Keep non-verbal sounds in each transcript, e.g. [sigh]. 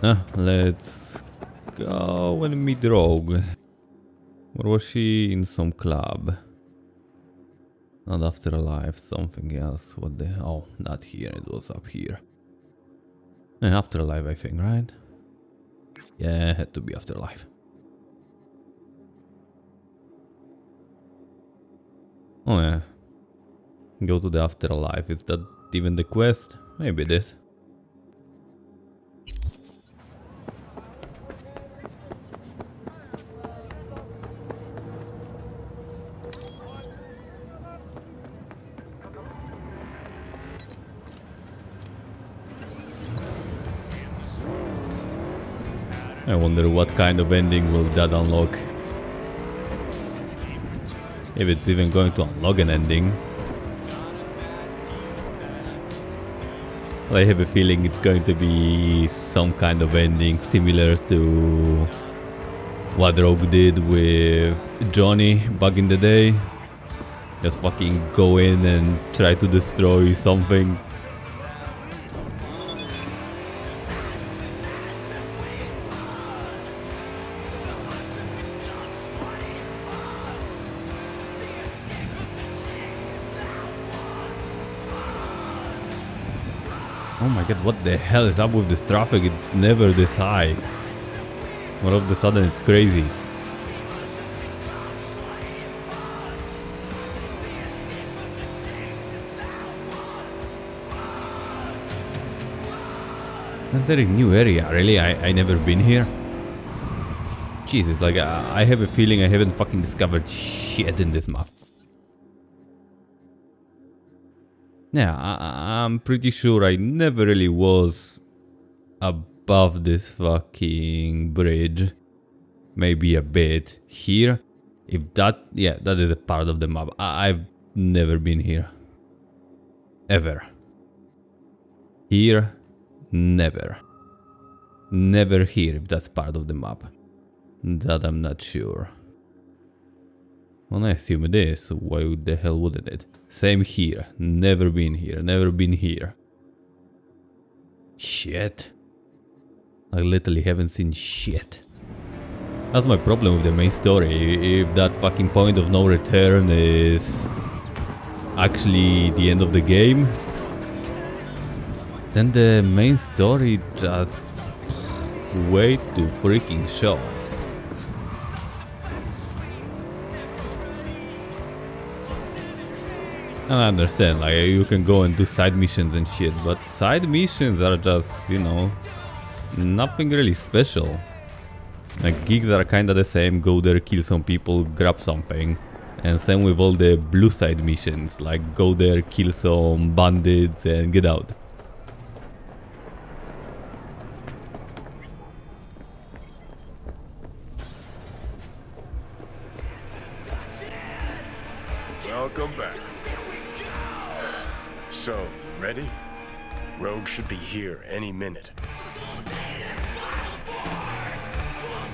Uh, let's go and meet Rogue. Or was she in some club? Not Afterlife, something else. What the... Oh, not here, it was up here. Eh, Afterlife, I think, right? Yeah, had to be Afterlife. Oh yeah. Go to the Afterlife. Is that even the quest? Maybe this. I wonder what kind of ending will that unlock. If it's even going to unlock an ending. I have a feeling it's going to be some kind of ending similar to what Rogue did with Johnny back in the day. Just fucking go in and try to destroy something My god, what the hell is up with this traffic? It's never this high. All of a sudden it's crazy. Entering new area, really? I, I never been here? Jesus, like uh, I have a feeling I haven't fucking discovered shit in this map. Yeah, I, I'm pretty sure I never really was above this fucking bridge. Maybe a bit here. If that, yeah, that is a part of the map. I, I've never been here. Ever. Here, never. Never here if that's part of the map. That I'm not sure. Well, I assume it is. Why the hell wouldn't it? Same here. Never been here. Never been here. Shit. I literally haven't seen shit. That's my problem with the main story. If that fucking point of no return is actually the end of the game, then the main story just way too freaking short. I understand, like you can go and do side missions and shit, but side missions are just, you know, nothing really special. Like gigs are kinda the same, go there, kill some people, grab something. And same with all the blue side missions, like go there, kill some bandits and get out. Should be here any minute.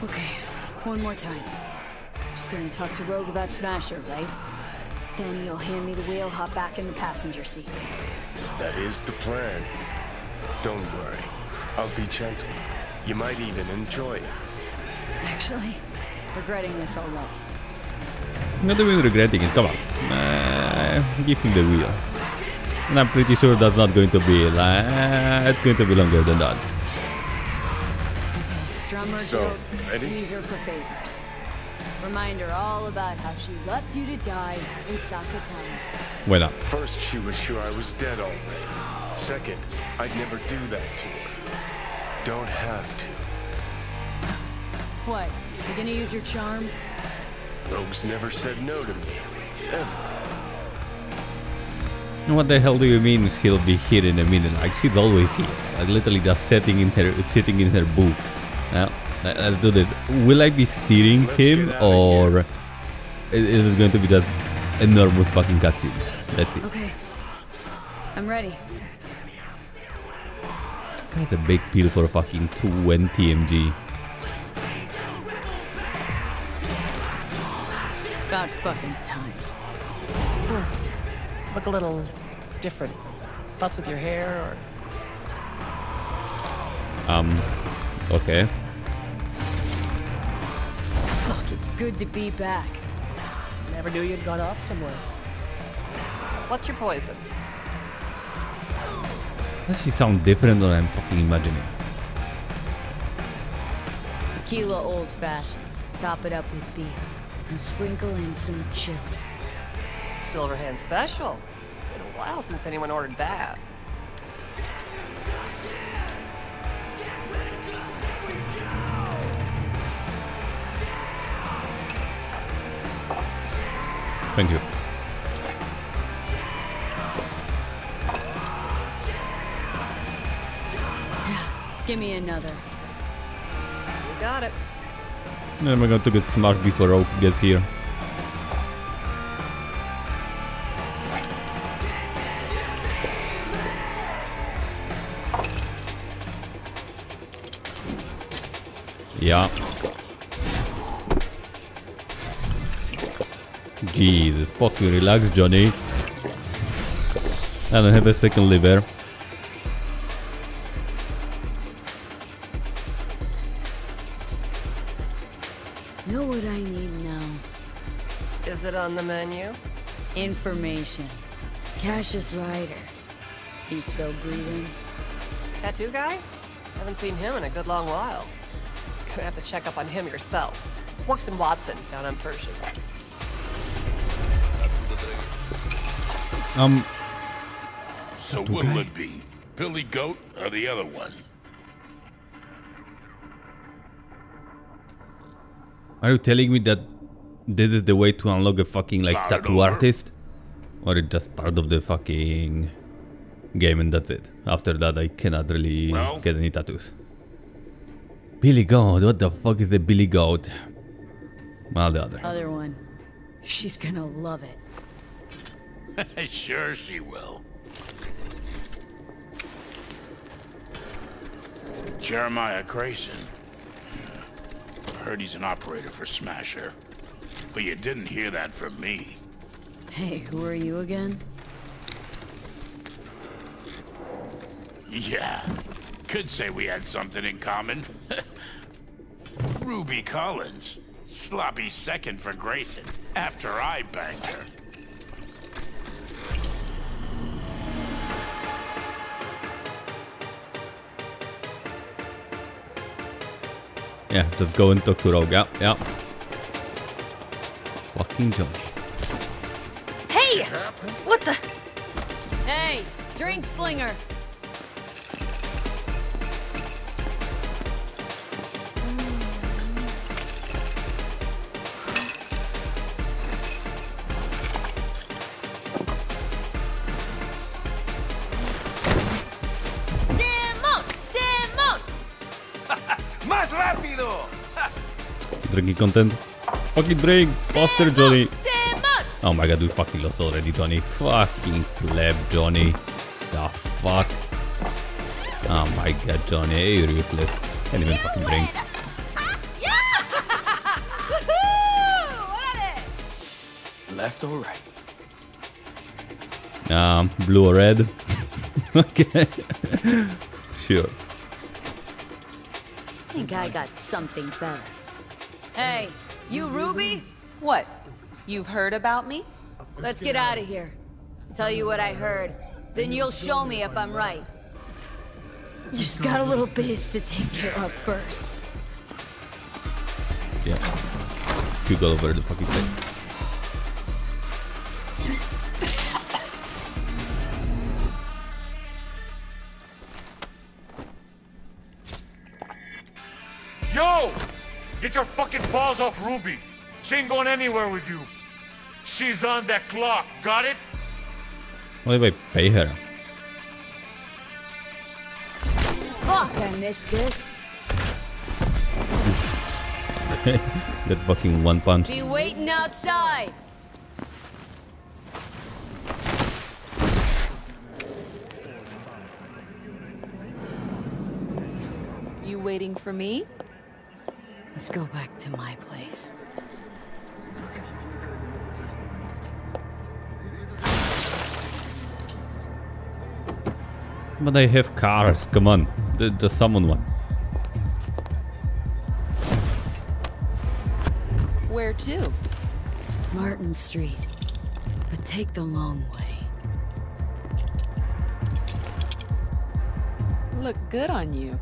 Okay, one more time. Just gonna talk to Rogue about Smasher, right? Then you'll hand me the wheel, hop back in the passenger seat. That is the plan. Don't worry. I'll be gentle. You might even enjoy it. Actually, regretting this already. I'm not even regretting it, come on. Uh, give him the wheel. And I'm pretty sure that's not going to be, like, it's going to be longer than that. Strummer So, ready? squeeze her for favors. Remind her all about how she left you to die in Sakatana. Bueno, First, she was sure I was dead already. Second, I'd never do that to her. Don't have to. What? You gonna use your charm? Rogue's never said no to me. Ever. What the hell do you mean she'll be here in a minute? Like, she's always here. Like, literally just sitting in her, sitting in her booth. Now, let- let's do this. Will I be steering Let's him or is it going to be just enormous fucking cutscene? Let's see. Okay. I'm ready. That's a big pill for a fucking 20 mg. About fucking time. Look a little different. Fuss with your hair or Um, Okay. Fuck, it's good to be back. Never knew you'd gone off somewhere. What's your poison? Does she sound different than I'm fucking imagining? Tequila old fashioned. Top it up with beer. And sprinkle in some chili. Silverhand special. Been a while since anyone ordered that. Thank you. [sighs] Give me another. You got it. I'm going to get smart before Oak gets here. Yeah. Jesus, fucking relax, Johnny. I don't have a second liver. Know what I need now. Is it on the menu? Information. Cassius Ryder. He's still breathing. Tattoo guy? Haven't seen him in a good long while. Gonna have to check up on him yourself. Works in Watson, down on Pershing. Um, So what'll it be? Billy Goat or the other one? are you telling me that this is the way to unlock a fucking like Start tattoo over. artist? Or it's just part of the fucking game and that's it? After that I cannot really Well- get any tattoos. Billy Goat, what the fuck is a Billy Goat? Well, the other. Other one. She's gonna love it. [laughs] sure she will. Jeremiah Grayson. Uh, heard he's an operator for Smasher. But you didn't hear that from me. Hey, who are you again? Yeah. Could say we had something in common. [laughs] Ruby Collins. Sloppy second for Grayson after I banged her. Yeah, just go and talk to Rogue. Yeah, yeah. Fucking Johnny. Hey! What the? Hey, drink slinger. Drinking content. Fucking drink! Faster, Johnny! Oh my god, we fucking lost already, Johnny. Fucking pleb, Johnny. The fuck? Oh my god, Johnny, you're useless. Can't even fucking drink. [laughs] Left or right? Um, blue or red? [laughs] okay. sure. I think I got something better. Hey, you Ruby? What? You've heard about me? Let's get out of here. Tell you what I heard. Then you'll show me if I'm right. Just got a little biz to take care of first. Yeah. You go over the fucking place. Ruby. She ain't going anywhere with you. She's on that clock, got it? What if I pay her? Fuck, I missed this. [laughs] that fucking one punch. Be waiting outside. You waiting for me? Let's go back to my place. But I have cars, come on. Just summon one. Where to? Martin Street. But take the long way. Look good on you.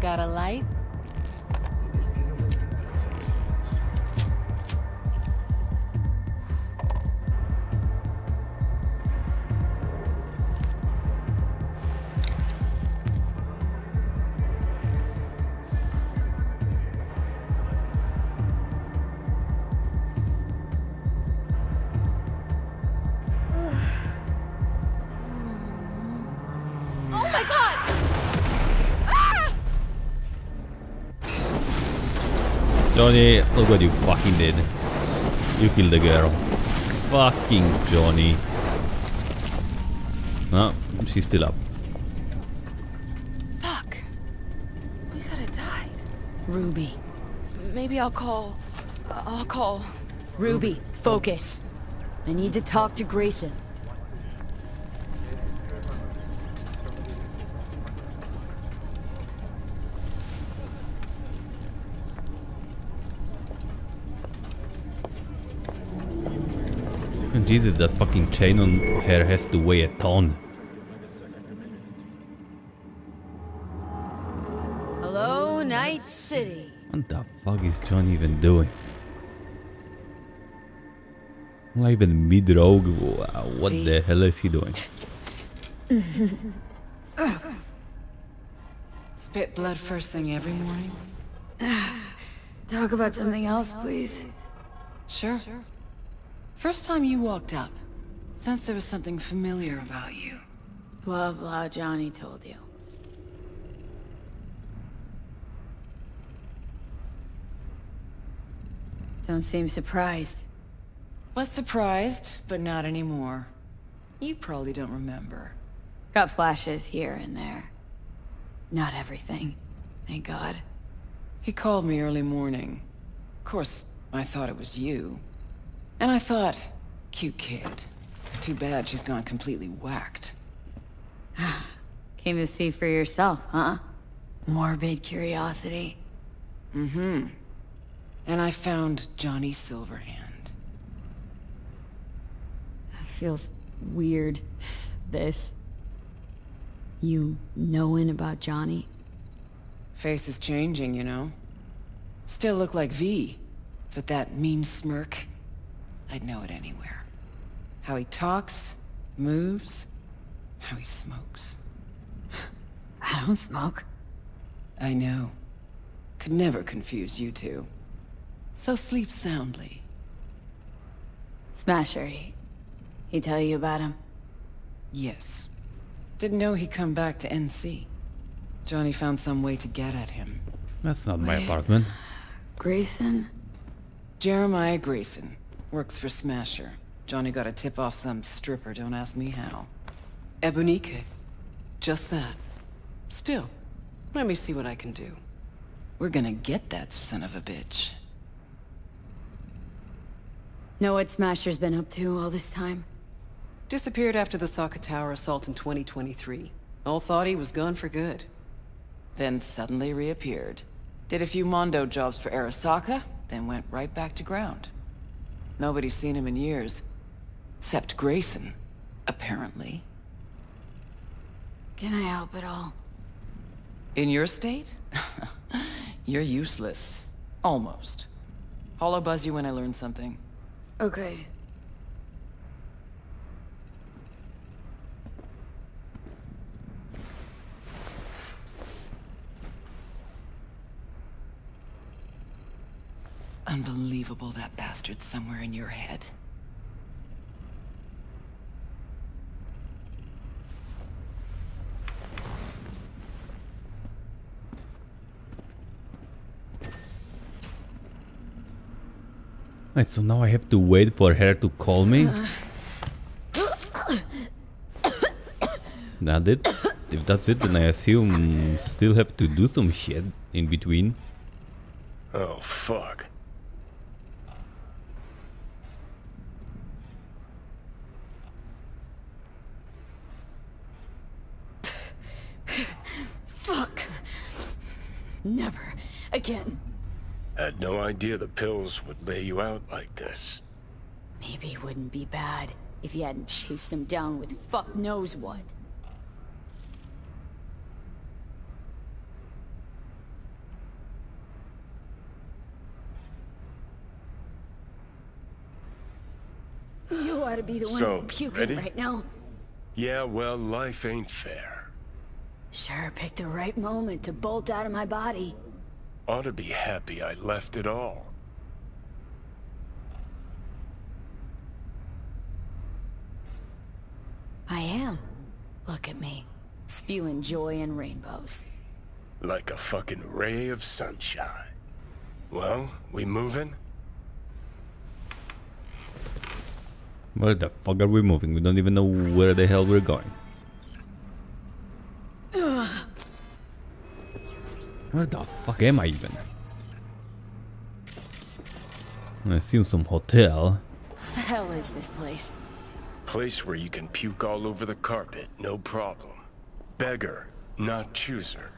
Got a light? Johnny, look what you fucking did. You killed the girl. Fucking Johnny. No, she's still up. Fuck. We could have died. Ruby. Maybe I'll call. I'll call. Ruby, focus. I need to talk to Grayson. Jesus, that fucking chain on her has to weigh a ton. Hello, Night City. What the fuck is John even doing? Not even mid-rogue. Wow, What the hell is he doing? [laughs] Spit blood first thing every morning? [sighs] Talk about something else, please. Sure. First time you walked up, sensed there was something familiar about you. Blah, blah, Johnny told you. Don't seem surprised. Was surprised, but not anymore. You probably don't remember. Got flashes here and there. Not everything. Thank God. He called me early morning. Of course, I thought it was you. And I thought, cute kid. Too bad she's gone completely whacked. [sighs] Came to see for yourself, huh? Morbid curiosity. Mm-hmm. And I found Johnny Silverhand. Feels weird, this. You knowing about Johnny? Face is changing, you know. Still look like V, but that mean smirk, I'd know it anywhere. How he talks, moves, how he smokes. [laughs] I don't smoke. I know. Could never confuse you two. So sleep soundly. Smasher, he, he tell you about him? Yes. Didn't know he'd come back to NC. Johnny found some way to get at him. That's not my apartment. Grayson? Jeremiah Grayson. Works for Smasher. Johnny got a tip off some stripper, don't ask me how. Ebunike. Just that. Still, let me see what I can do. We're gonna get that son of a bitch. Know what Smasher's been up to all this time? Disappeared after the Arasaka Tower assault in 2023. All thought he was gone for good. Then suddenly reappeared. Did a few Mondo jobs for Arasaka, then went right back to ground. Nobody's seen him in years. Except Grayson, apparently. Can I help at all? In your state? [laughs] You're useless. Almost. Hollow buzz you when I learn something. Okay. Unbelievable that bastard's somewhere in your head. Right, so now I have to wait for her to call me? That it? If that's it, then I assume still have to do some shit in between. Oh, fuck. Fuck. Never again. Had no idea the pills would lay you out like this. Maybe it wouldn't be bad if you hadn't chased him down with fuck knows what. You ought to be the one So, puking ready? right now. Yeah, well, life ain't fair. Sure picked the right moment to bolt out of my body. Ought to be happy I left it all. I am. Look at me, spewing joy and rainbows. Like a fucking ray of sunshine. Well, we moving? Where the fuck are we moving? We don't even know where the hell we're going. Where the fuck am I even? I assume some hotel. The hell is this place? Place where you can puke all over the carpet, no problem. Beggar, not chooser.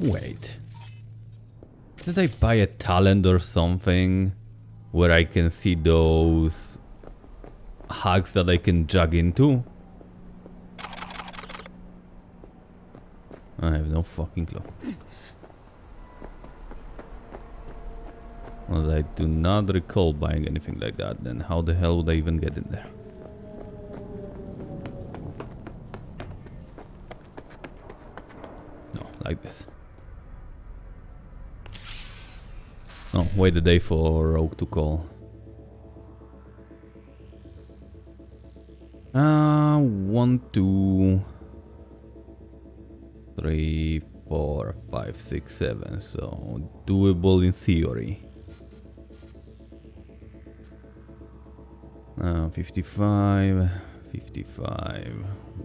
Wait. Did I buy a talent or something? Where I can see those hugs that I can jog into? I have no fucking clue. Well, I do not recall buying anything like that, then how the hell would I even get in there? No, like this. Oh, wait a day for Rogue to call. Uh, one, two, three, four, five, six, seven. So doable in theory. Uh, 55, 55,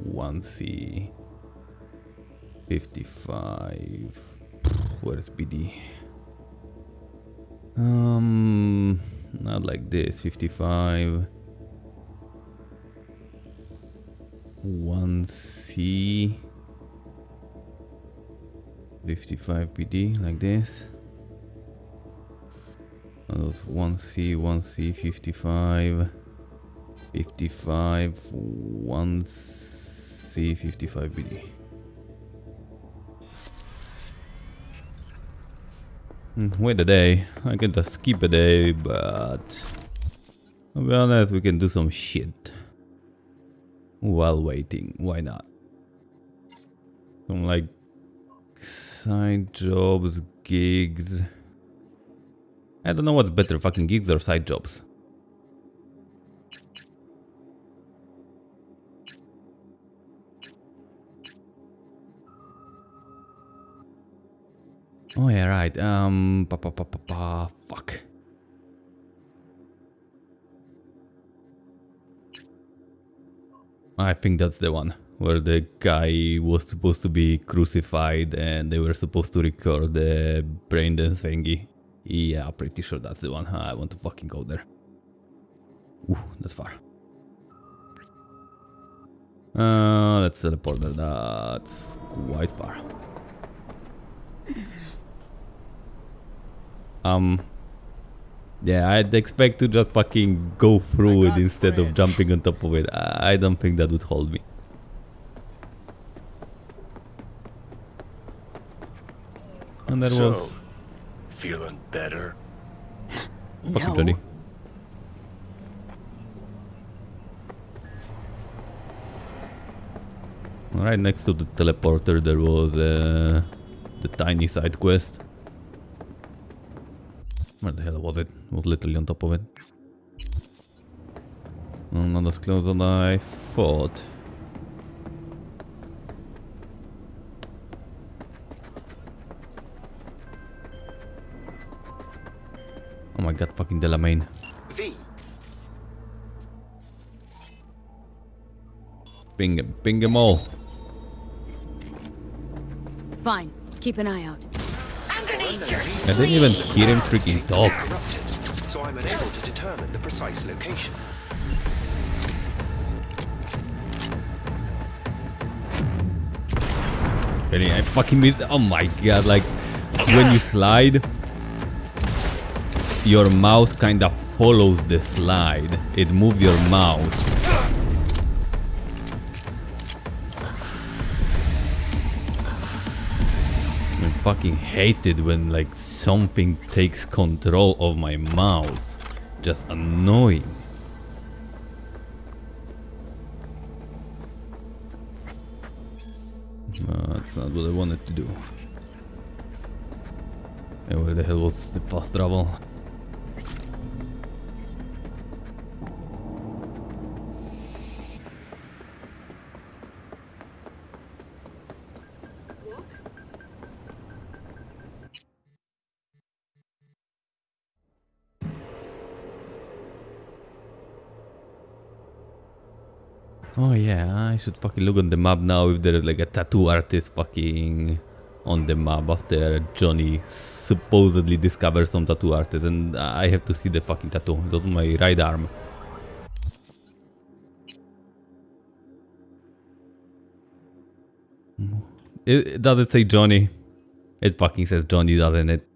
1C, 55. Where's BD? Um, not like this. 55. 1C. 55 BD like this. Those 1C, 1C, 55. 55, 1C, 55 BD. Mm, Wait a day. I can just skip a day, but to be honest, we can do some shit while waiting. Why not? Some like side jobs, gigs. I don't know what's better, fucking gigs or side jobs. Oh yeah, right. Um, pa pa pa pa pa. Fuck. I think that's the one where the guy was supposed to be crucified and they were supposed to record the brain dance thingy. Yeah, pretty sure that's the one. I want to fucking go there. Ooh, that's far. Uh, let's teleport there. That's quite far. Um, yeah, I'd expect to just fucking go through it instead of jumping on top of it. I, I don't think that would hold me. And that so, was feeling better? [laughs] fucking Johnny. Right next to the teleporter there was uh, the tiny side quest. Where the hell was it? It was literally on top of it. No, not as close as I thought. Oh my god, fucking Delamain. V. Ping him, ping him all. Fine. Keep an eye out. I'm gonna eat your I didn't even hear him freaking talk so I'm unable to determine the precise location. Really, I fucking missed. Oh my god! Like when you slide, your mouse kind of follows the slide. It moves your mouse fucking hate it when like something takes control of my mouse. Just annoying. No, that's not what I wanted to do. Hey, where the hell was the fast travel? Oh yeah, I should fucking look on the map now if there is like a tattoo artist fucking on the map after Johnny supposedly discovers some tattoo artist and I have to see the fucking tattoo. It's on my right arm. It, does it say Johnny? It fucking says Johnny, doesn't it?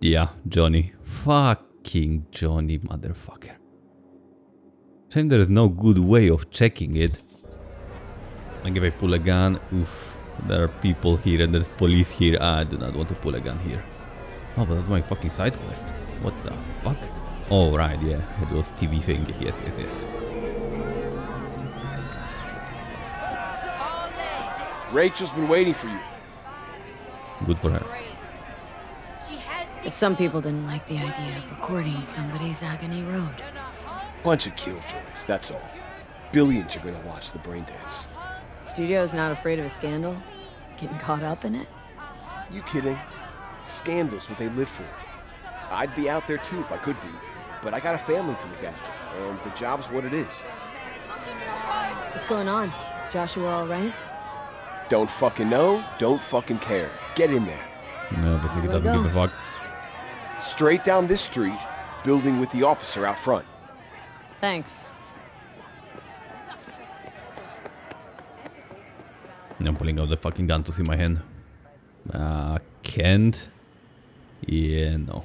Yeah, Johnny. Fucking Johnny, motherfucker. Shame there is no good way of checking it. Like if I pull a gun, oof, there are people here and there's police here. I do not want to pull a gun here. Oh, but that's my fucking side quest. What the fuck? Oh, right, yeah, it was TV thing. Yes, yes, yes. Rachel's been waiting for you. Good for her. Some people didn't like the idea of recording somebody's agony road. Bunch of killjoys, that's all. Billions are gonna watch the brain dance. Studio's not afraid of a scandal? Getting caught up in it? You kidding? Scandal's what they live for. I'd be out there too if I could be, but I got a family to look after, and the job's what it is. What's going on? Joshua all right? Don't fucking know, don't fucking care. Get in there. No, basically Where we doesn't give a fuck. Straight down this street, building with the officer out front. Thanks. I'm pulling out the fucking gun to see my hand. Uh, can't. Yeah, no.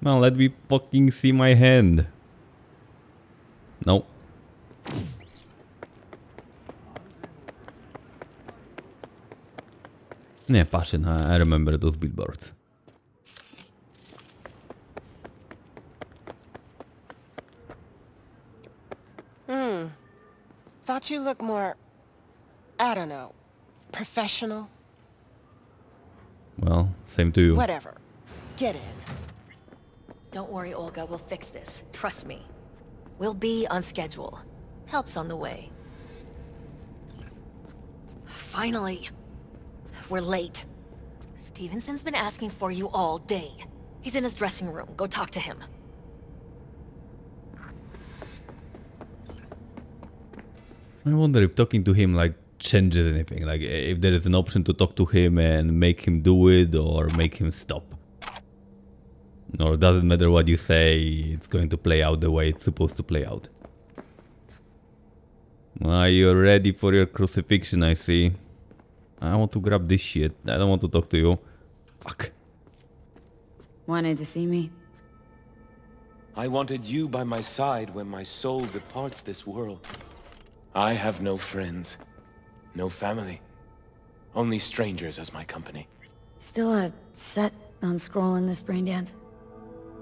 Now let me fucking see my hand. No. Nie, passion. I I remember those billboards. Hmm. Thought you looked more... I don't know. Professional? Well, same to you. Whatever. Get in. Don't worry, Olga. We'll fix this. Trust me. We'll be on schedule. Help's on the way. Finally. We're late. Stephenson's been asking for you all day. He's in his dressing room. Go talk to him. I wonder if talking to him like changes anything. Like if there is an option to talk to him and make him do it or make him stop. Or doesn't matter what you say, it's going to play out the way it's supposed to play out. Are you ready for your crucifixion, I see. I want to grab this shit. I don't want to talk to you. Fuck. Wanted to see me? I wanted you by my side when my soul departs this world. I have no friends, no family, only strangers as my company. Still uh, set on scrolling this brain dance?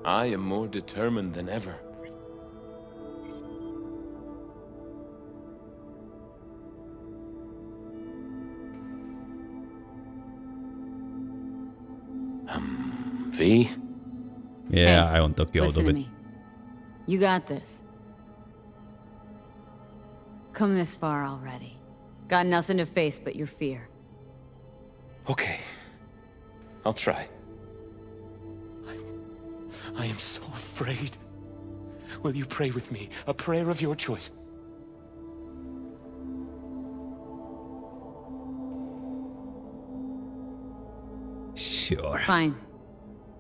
I am more determined than ever. V? Yeah, I won't talk you out Listen of to it. me. You got this. Come this far already. Got nothing to face but your fear. Okay. I'll try. I, I am so afraid. Will you pray with me? A prayer of your choice. Sure. Fine.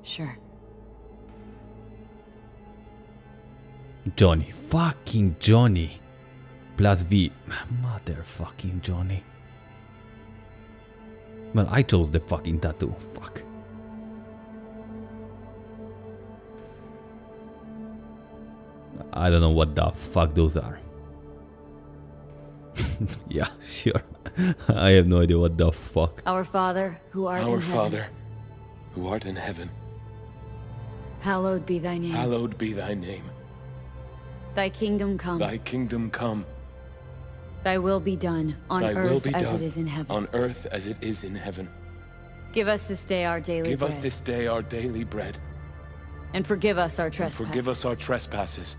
Sure. Johnny. Fucking Johnny. Plus V. Motherfucking Johnny. Well, I chose the fucking tattoo. Fuck. I don't know what the fuck those are. [laughs] yeah, sure. [laughs] I have no idea what the fuck. Our Father, who art Our in heaven, Father, who art in heaven, hallowed be thy name. hallowed be thy name. Thy kingdom come. Thy kingdom come. Thy will be done on Thy earth as done it is in heaven. on earth as it is in heaven. Give us this day our daily Give bread. us this day our daily bread. And forgive us our trespasses. And forgive us our trespasses,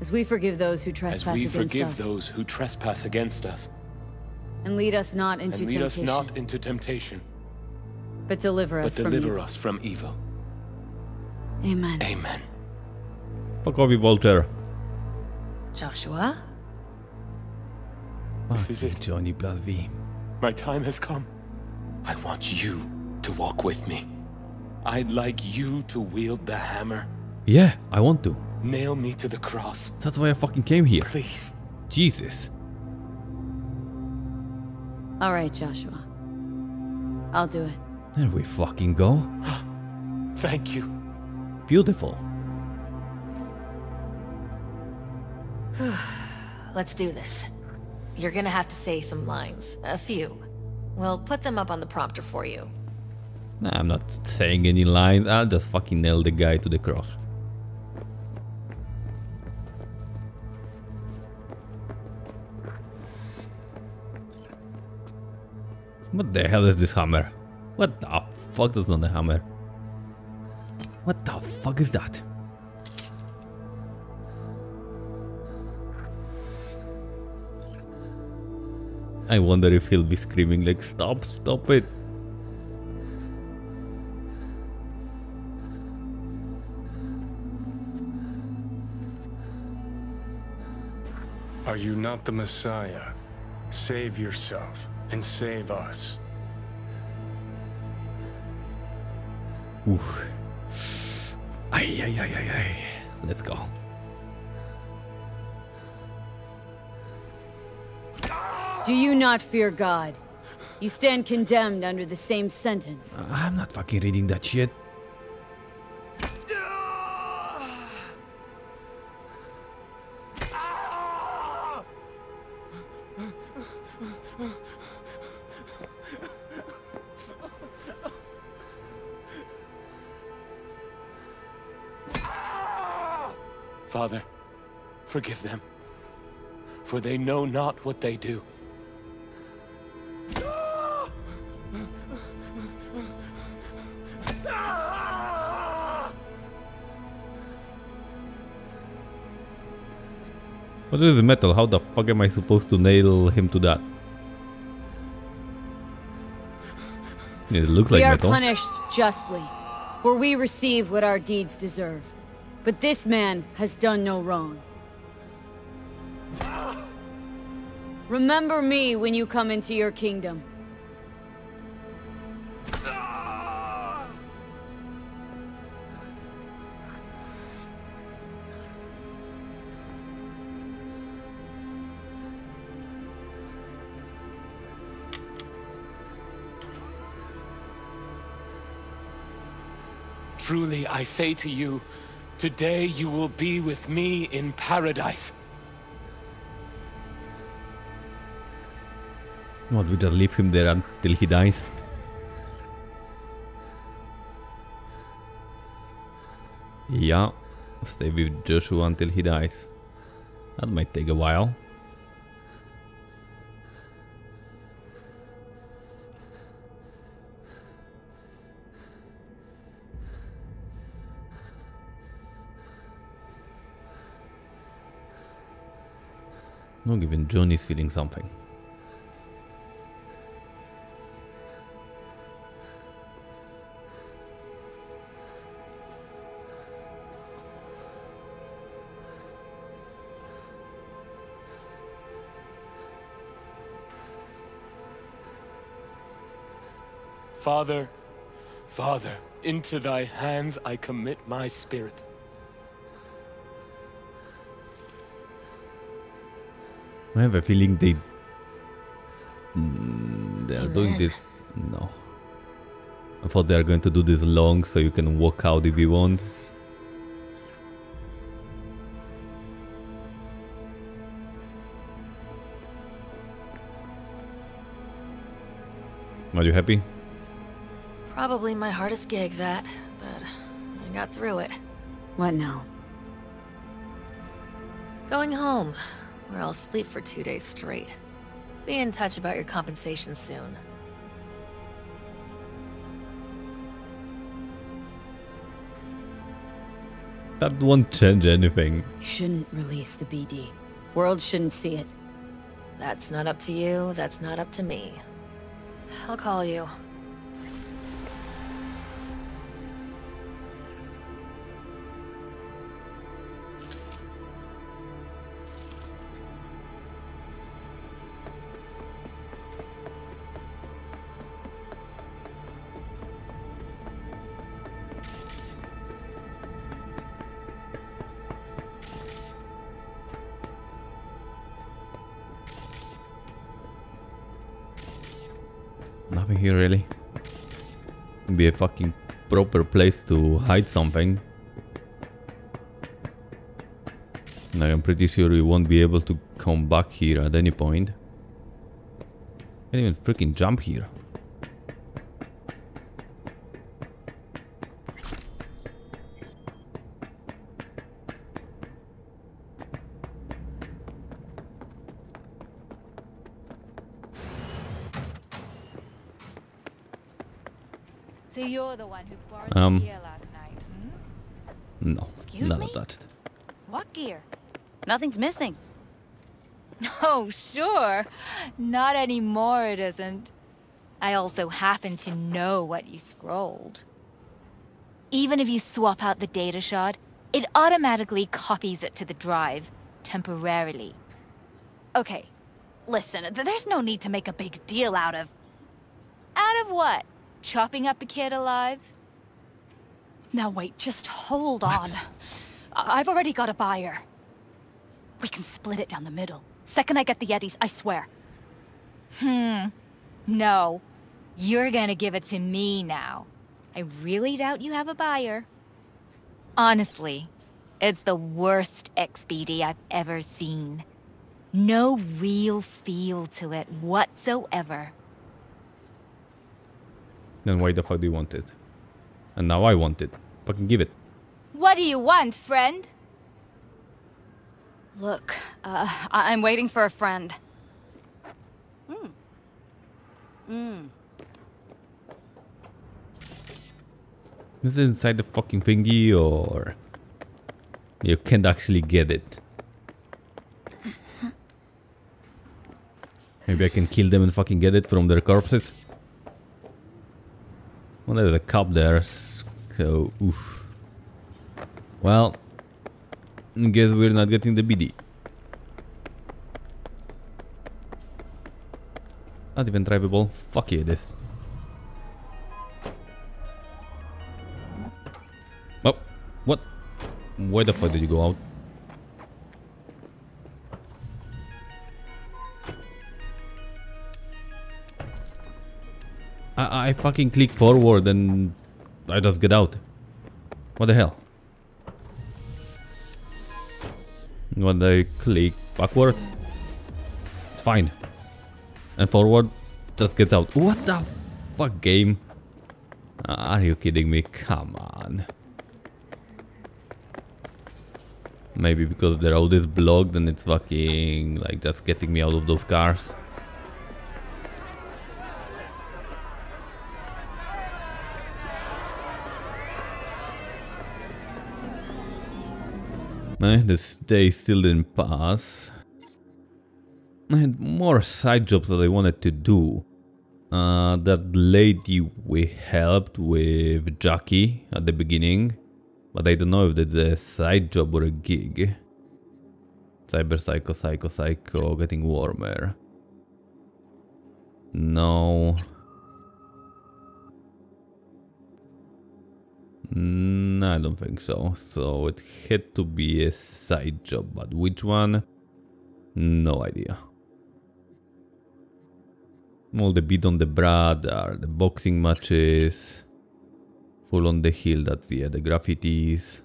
As we forgive those who trespass against us. as we forgive us. those who trespass against us. And lead us not into And lead us temptation. not into temptation, But deliver but us from deliver evil. us from evil. Amen. Amen. Fuck off, you vulture. Joshua? This is it. Johnny plus V. My time has come. I want you to walk with me. I'd like you to wield the hammer. Yeah, I want to. Nail me to the cross. That's why I fucking came here. Please. Jesus. All right, Joshua. I'll do it. There we fucking go. [gasps] Thank you. Beautiful. [sighs] Let's do this. You're gonna have to say some lines. A few. We'll put them up on the prompter for you. Nah, I'm not saying any lines. I'll just fucking nail the guy to the cross. What the hell is this hammer? What the fuck is on the hammer? What the fuck is that? I wonder if he'll be screaming like stop, stop it. Are you not the Messiah? Save yourself and save us. Oof. Ay, ay, ay, ay, ay. Let's go. Do you not fear God? You stand condemned under the same sentence. Uh, I'm not fucking reading that shit. They know not what they do. What is the metal? How the fuck am I supposed to nail him to that? It looks like metal. we are punished justly, for we receive what our deeds deserve. But this man has done no wrong. Remember me when you come into your kingdom. Truly, I say to you, today you will be with me in paradise. What, we just leave him there until he dies? Yeah, stay with Joshua until he dies. That might take a while. No, even Johnny's feeling something. Father, Father, into thy hands I commit my spirit. I have a feeling they Mm, they are doing this. No. I thought they are going to do this long so you can walk out if you want. Are you happy? Probably my hardest gig, that, but I got through it. What now? Going home, where I'll sleep for two days straight. Be in touch about your compensation soon. That won't change anything. You shouldn't release the BD. World shouldn't see it. That's not up to you, that's not up to me. I'll call you. Here really. Be a fucking proper place to hide something. Like, I'm pretty sure we won't be able to come back here at any point. Can't even freaking jump here. So you're the one who borrowed Um. the gear last night, hmm? No, Excuse not me? attached. What gear? Nothing's missing. Oh, sure. Not anymore, it isn't. I also happen to know what you scrolled. Even if you swap out the data shard, it automatically copies it to the drive, temporarily. Okay, listen, th- there's no need to make a big deal out of... Out of what? Chopping up a kid alive? Now wait, just hold on. I- I've already got a buyer. We can split it down the middle. Second I get the eddies, I swear. Hmm. No. You're gonna give it to me now. I really doubt you have a buyer. Honestly, it's the worst XBD I've ever seen. No real feel to it whatsoever. Then why the fuck do you want it? And now I want it. Fucking give it. What do you want, friend? Look, uh, I- I'm waiting for a friend. Hmm. Hmm. Is it inside the fucking thingy or you can't actually get it? [laughs] Maybe I can kill them and fucking get it from their corpses? Well, there's a cup there, so oof. Well, guess we're not getting the BD. Not even drivable. Fuck yeah, this. Oh, what? Why the fuck did you go out? I, I fucking click forward and I just get out. What the hell? When I click backwards, fine. And forward, just gets out. What the fuck game? Are you kidding me? Come on. Maybe because the road is blocked and it's fucking like just getting me out of those cars. This day still didn't pass. I had more side jobs that I wanted to do. Uh, that lady we helped with Jackie at the beginning. But I don't know if that's a side job or a gig. Cyber Psycho, Psycho, Psycho, getting warmer. No. Mm, I don't think so. So it had to be a side job, but which one? No idea. All the Beat on the Brat are the boxing matches. Fool on the Hill, that's yeah, the graffitis.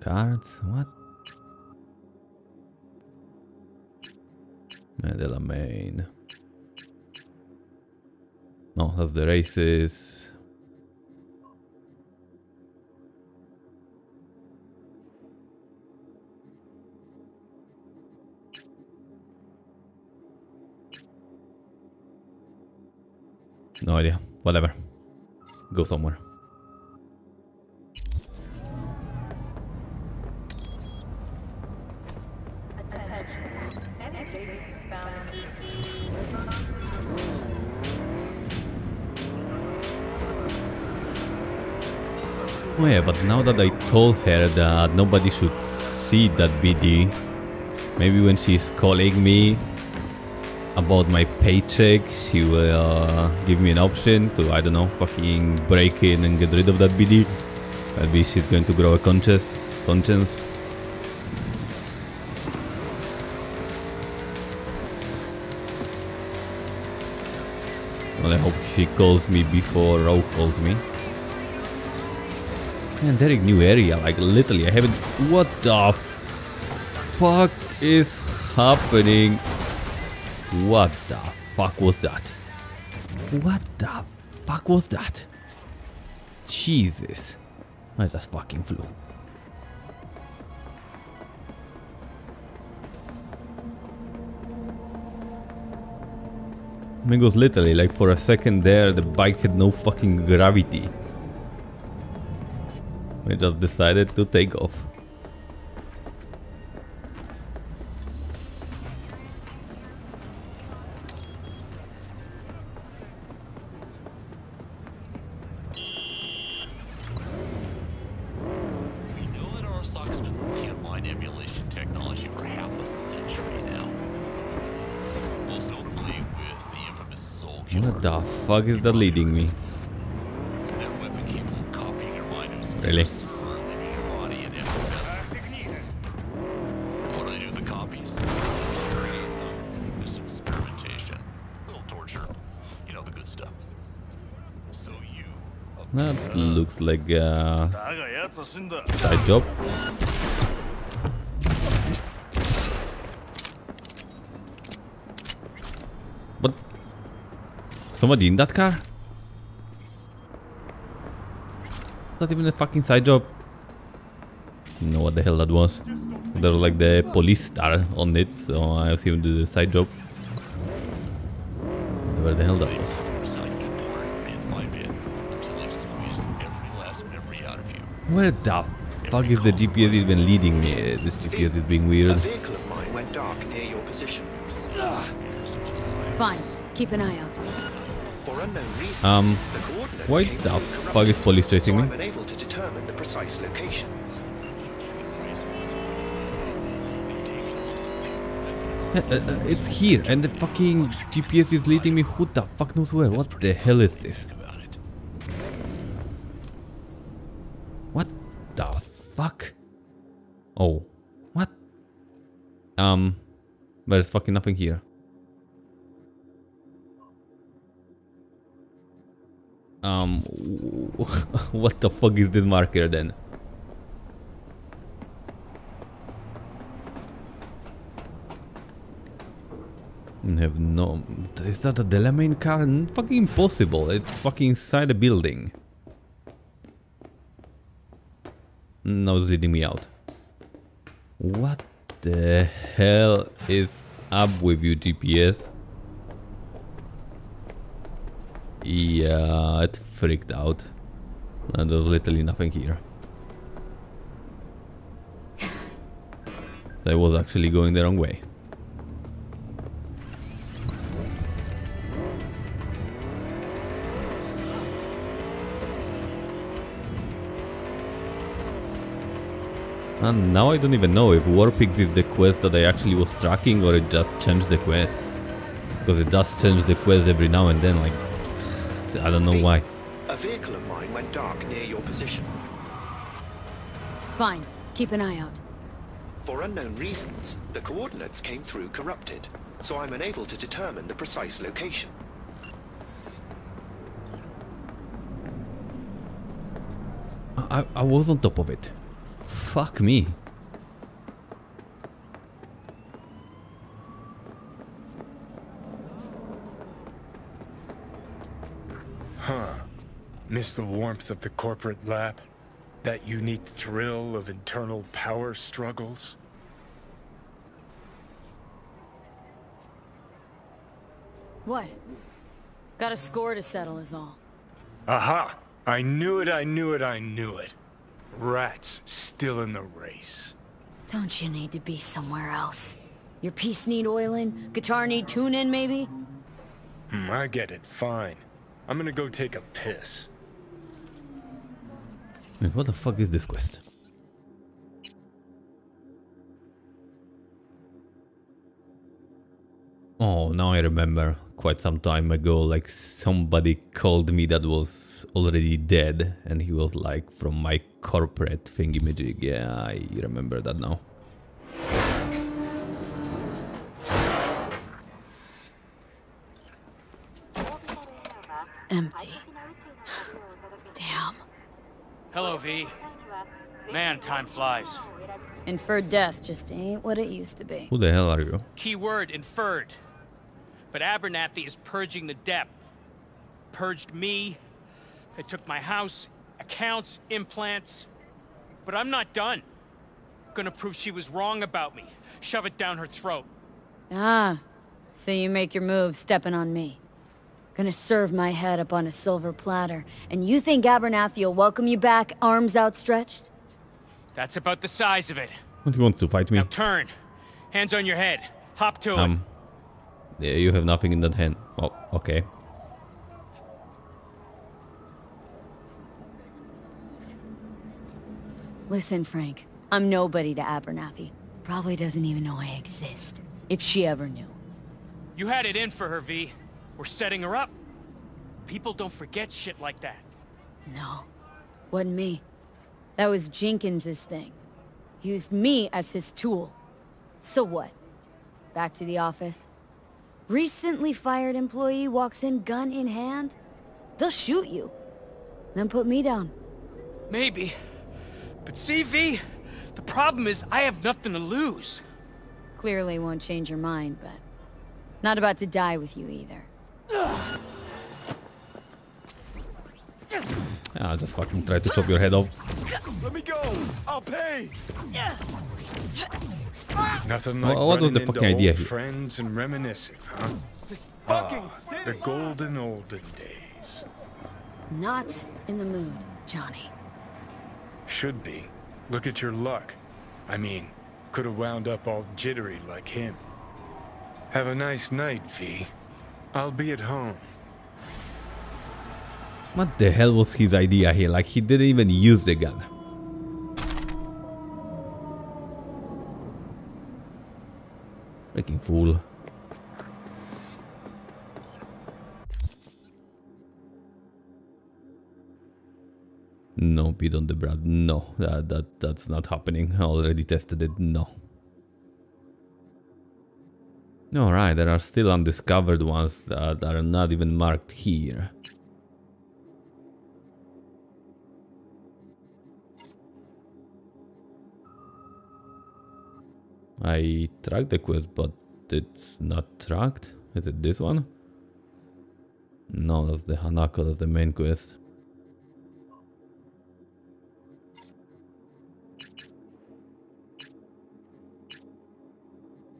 Cards, what? Delamain. No, that's the races. No idea. Whatever. Go somewhere. Yeah, but now that I told her that nobody should see that BD, maybe when she's calling me about my paycheck, she will uh, give me an option to, I don't know, fucking break in and get rid of that BD. Maybe she's going to grow a conscience. conscience. Well, I hope she calls me before Ro calls me. Man, very new area, like literally, I haven't... What the fuck is happening? What the fuck was that? What the fuck was that? Jesus. I just fucking flew. Was literally like for a second there, the bike had no fucking gravity. I just decided to take off. What the fuck is that leading me? Like uh, a side job. What? Somebody in that car? Not even a fucking side job. You know what the hell that was. There was like the police star on it, so I assumed the side job. Where the hell that Where the fuck is the GPS even leading me? This GPS is being A weird. vehicle of mine went dark near your position. Fine. Keep an eye out. For unknown reasons, Um, the coordinates why the fuck corrupted, is police chasing so me? I'm unable to determine the precise location. Uh, uh, uh, it's here, and the fucking GPS is leading me. Who the fuck knows where? What the hell is this? What the fuck? Oh, what? Um, there's fucking nothing here. Um, [laughs] what the fuck is this marker then? I have no... Is that a Delamain car? Fucking impossible. It's fucking inside a building. Now it's leading me out. What the hell is up with you, GPS? Yeah, it freaked out. And there's literally nothing here. I was actually going the wrong way. And now I don't even know if Warpix is the quest that I actually was tracking or it just changed the quest. Because it does change the quest every now and then, like... I don't know why. A vehicle of mine went dark near your position. Fine. Keep an eye out. For unknown reasons, the coordinates came through corrupted, so I'm unable to determine the precise location. I, I was on top of it. Fuck me. Huh. Miss the warmth of the corporate lap? That unique thrill of internal power struggles? What? Got a score to settle is all. Aha! I knew it, I knew it, I knew it. Rats still in the race. Don't you need to be somewhere else? Your piece need oiling? Guitar need tuning, maybe? Hmm, I get it, fine. I'm gonna go take a piss. Wait, what the fuck is this quest? Oh, now I remember. Quite some time ago, like somebody called me that was already dead, and he was like from my corporate thingy magic. Yeah, I remember that now. Empty. Damn. Hello, V. Man, time flies. Inferred death just ain't what it used to be. Who the hell are you? Key word, inferred. But Abernathy is purging the debt. Purged me. They took my house, accounts, implants. But I'm not done. Gonna prove she was wrong about me. Shove it down her throat. Ah, so you make your move stepping on me. Gonna serve my head up on a silver platter, and you think Abernathy will welcome you back, arms outstretched? That's about the size of it. What do you want to fight me? Now turn. Hands on your head. Hop to it. Um, yeah, you have nothing in that hand. Oh, okay. Listen, Frank. I'm nobody to Abernathy. Probably doesn't even know I exist. If she ever knew. You had it in for her, V. We're setting her up. People don't forget shit like that. No. Wasn't me. That was Jenkins's thing. Used me as his tool. So what? Back to the office? Recently fired employee walks in gun in hand? They'll shoot you. Then put me down. Maybe. But CV, the problem is I have nothing to lose. Clearly won't change your mind, but... Not about to die with you either. I'll just fucking try to chop your head off. Let me go. I'll pay. Nothing like what was the fucking idea here? friends and reminiscing, huh? Ah, the golden olden days. Not in the mood, Johnny. Should be. Look at your luck. I mean, could have wound up all jittery like him. Have a nice night, V. I'll be at home. What the hell was his idea here? Like he didn't even use the gun. Freaking fool. No, Beat on the Brat. No, that, that that's not happening. I already tested it. No. Alright, there are still undiscovered ones that are not even marked here. I tracked the quest, but it's not tracked. Is it this one? No, that's the Hanako, that's the main quest.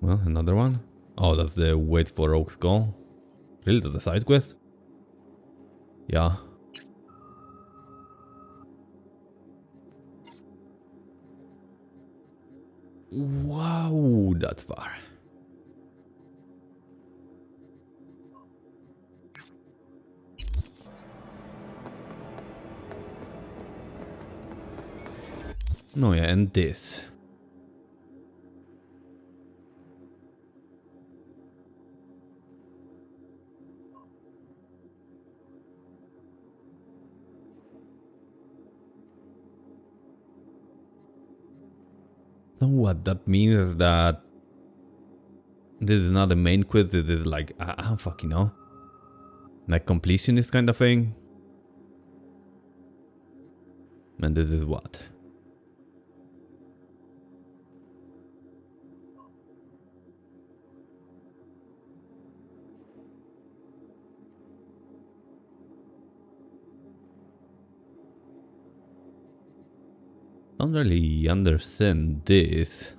Well, another one. Oh, that's the wait for Oak's call. Really, that's a side quest? Yeah. Wow, that's far. No, yeah, and this. So what? That means that this is not the main quest. This is like I, I don't fucking know, like completionist kind of thing. And this is what? I don't really understand this.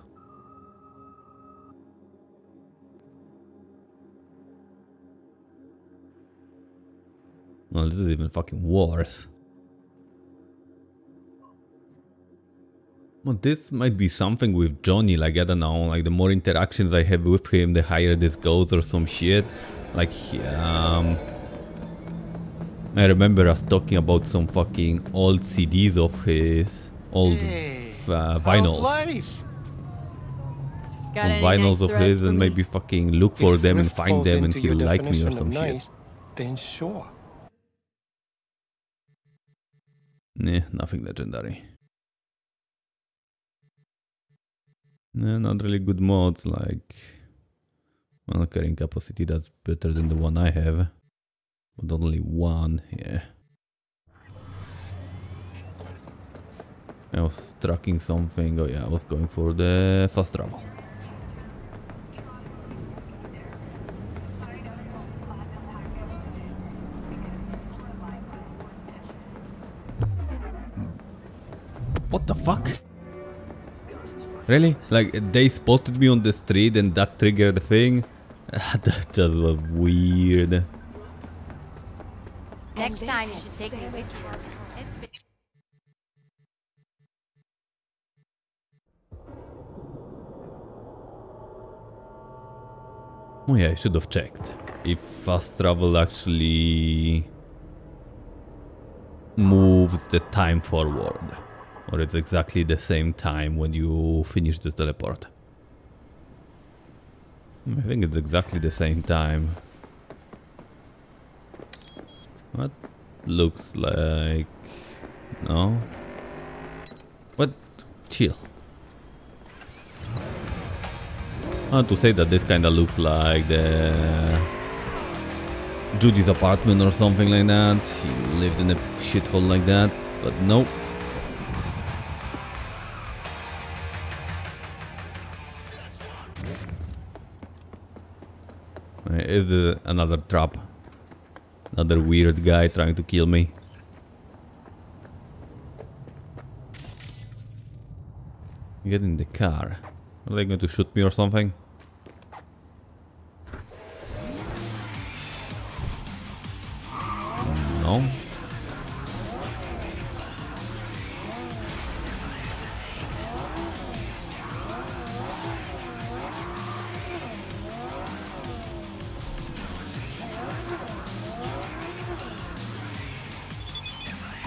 Well, this is even fucking worse. Well, this might be something with Johnny, like, I don't know, like, the more interactions I have with him, the higher this goes or some shit. Like, um... I remember us talking about some fucking old CDs of his, old uh, vinyls. Got Some vinyls nice of his and maybe fucking look for If them and find them and he'll like me or some of shit. Then sure. Nah, nothing legendary. Nah, not really good mods like... Well, carrying capacity, that's better than the one I have. But only one, yeah. I was tracking something, oh yeah, I was going for the fast travel. What the fuck? Really? Like, they spotted me on the street and that triggered the thing? [laughs] that just was weird. Next time you should take me with you. Oh yeah, I should have checked if fast travel actually moves the time forward. Or it's exactly the same time when you finish the teleport. I think it's exactly the same time. What looks like... No? What? Chill. I want to say that this kinda looks like the... Judy's apartment or something like that. She lived in a shithole like that, but nope. Is there another trap? Another weird guy trying to kill me. Get in the car. Are they going to shoot me or something? No.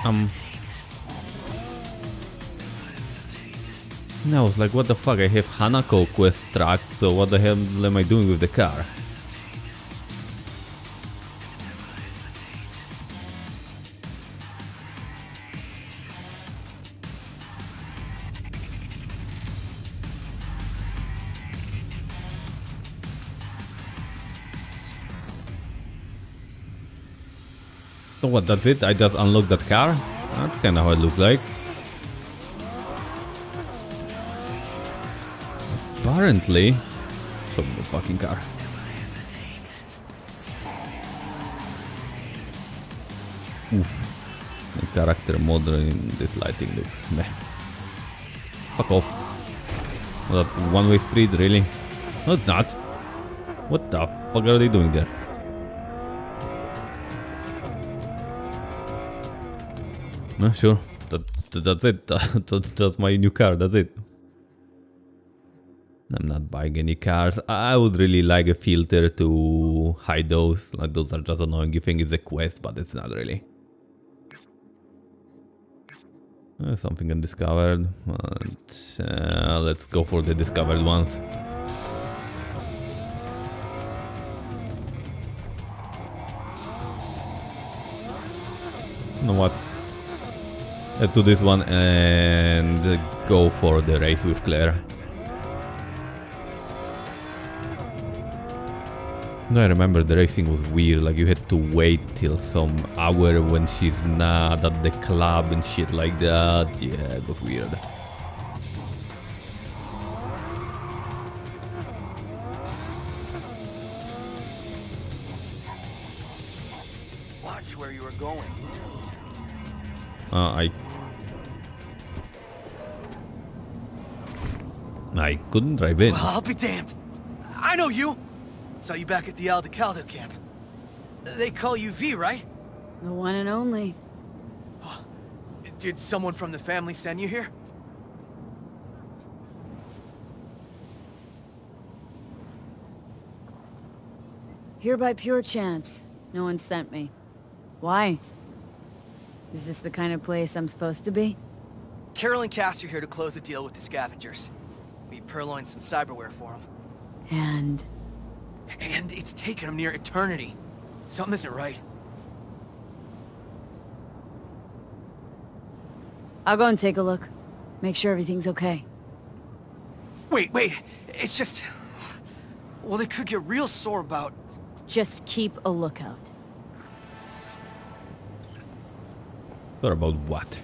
Um. No, I was like, what the fuck? I have Hanako quest tracked, so what the hell am I doing with the car? So what, that's it? I just unlocked that car? That's kinda how it looks like. Apparently... Show me the fucking car. Oof. The character model in this lighting looks meh. Fuck off. That's one-way street, really? No, it's not. What the fuck are they doing there? No, sure. That, that, that's it. [laughs] That, that's my new car. That's it. Buying any cars. I would really like a filter to hide those. Like those are just annoying. You think it's a quest, but it's not really. Uh, something undiscovered. And, uh, let's go for the discovered ones. You know what? Let's do this one and go for the race with Claire. No, I remember the racing was weird, like you had to wait till some hour when she's not at the club and shit like that. Yeah, it was weird. Watch where you are going. Uh, I... I couldn't drive in. Well, I'll be damned. I know you. Saw you back at the Aldecaldo camp. They call you V, right? The one and only. Did someone from the family send you here? Here by pure chance. No one sent me. Why? Is this the kind of place I'm supposed to be? Carol and Cass are here to close a deal with the scavengers. We purloined some cyberware for them. And? And it's taken them near eternity. Something isn't right. I'll go and take a look. Make sure everything's okay. Wait, wait. It's just... Well, they could get real sore about... Just keep a lookout. Or about what?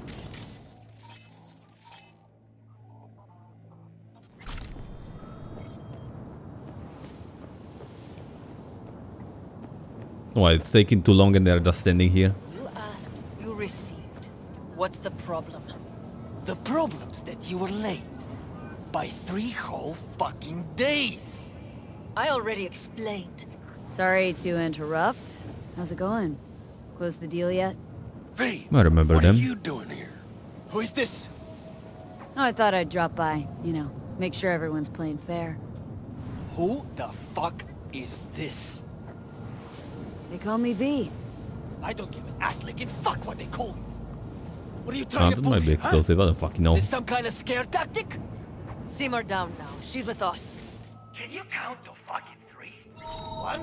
Why, it's taking too long and they're just standing here? You asked, you received. What's the problem? The problem's that you were late. By three whole fucking days. I already explained. Sorry to interrupt. How's it going? Close the deal yet? V, I remember what them. What are you doing here? Who is this? Oh, I thought I'd drop by, you know, make sure everyone's playing fair. Who the fuck is this? They call me V. I don't give an ass licking fuck what they call me. What are you trying that to pull might huh? explosive, I don't fucking know. This some kind of scare tactic? Simmer down now. She's with us. Can you count to fucking three? One,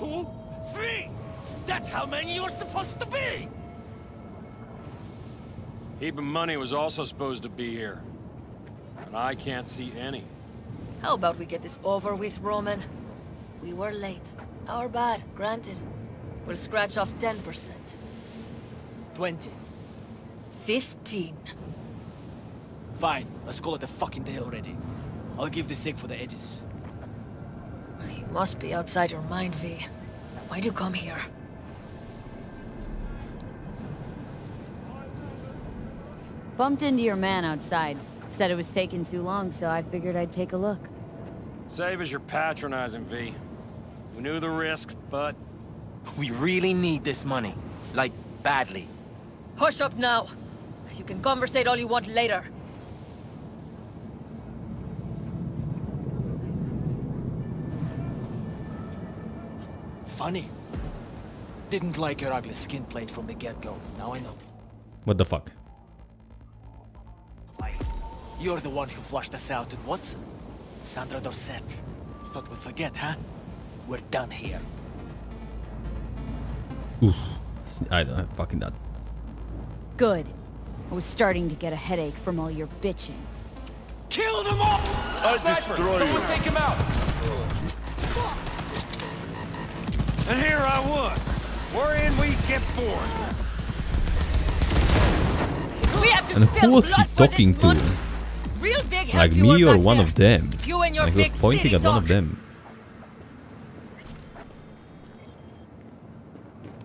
two, three! That's how many you're supposed to be! Heap of money was also supposed to be here. And I can't see any. How about we get this over with, Roman? We were late. Our bad, granted. We'll scratch off 10%. 20. 15. Fine, let's call it a fucking day already. I'll give the sick for the edges. You must be outside your mind, V. Why'd you come here? Bumped into your man outside. Said it was taking too long, so I figured I'd take a look. Save as you're patronizing, V. We knew the risk, but... We really need this money. Like, badly. Hush up now. You can conversate all you want later. Funny. Didn't like your ugly skin plate from the get-go. Now I know. What the fuck? You're the one who flushed us out at Watson. Sandra Dorsett. Thought we'd forget, huh? We're done here. Oof. I don't fucking that. Good. I was starting to get a headache from all your bitching. Kill them all! I destroy Someone you. take him out! And here I was, worrying we'd get bored. We have to And spill who was he blood for talking this to? money. Real big Like me or one there. of them? You and your like he was pointing at one of talk. them.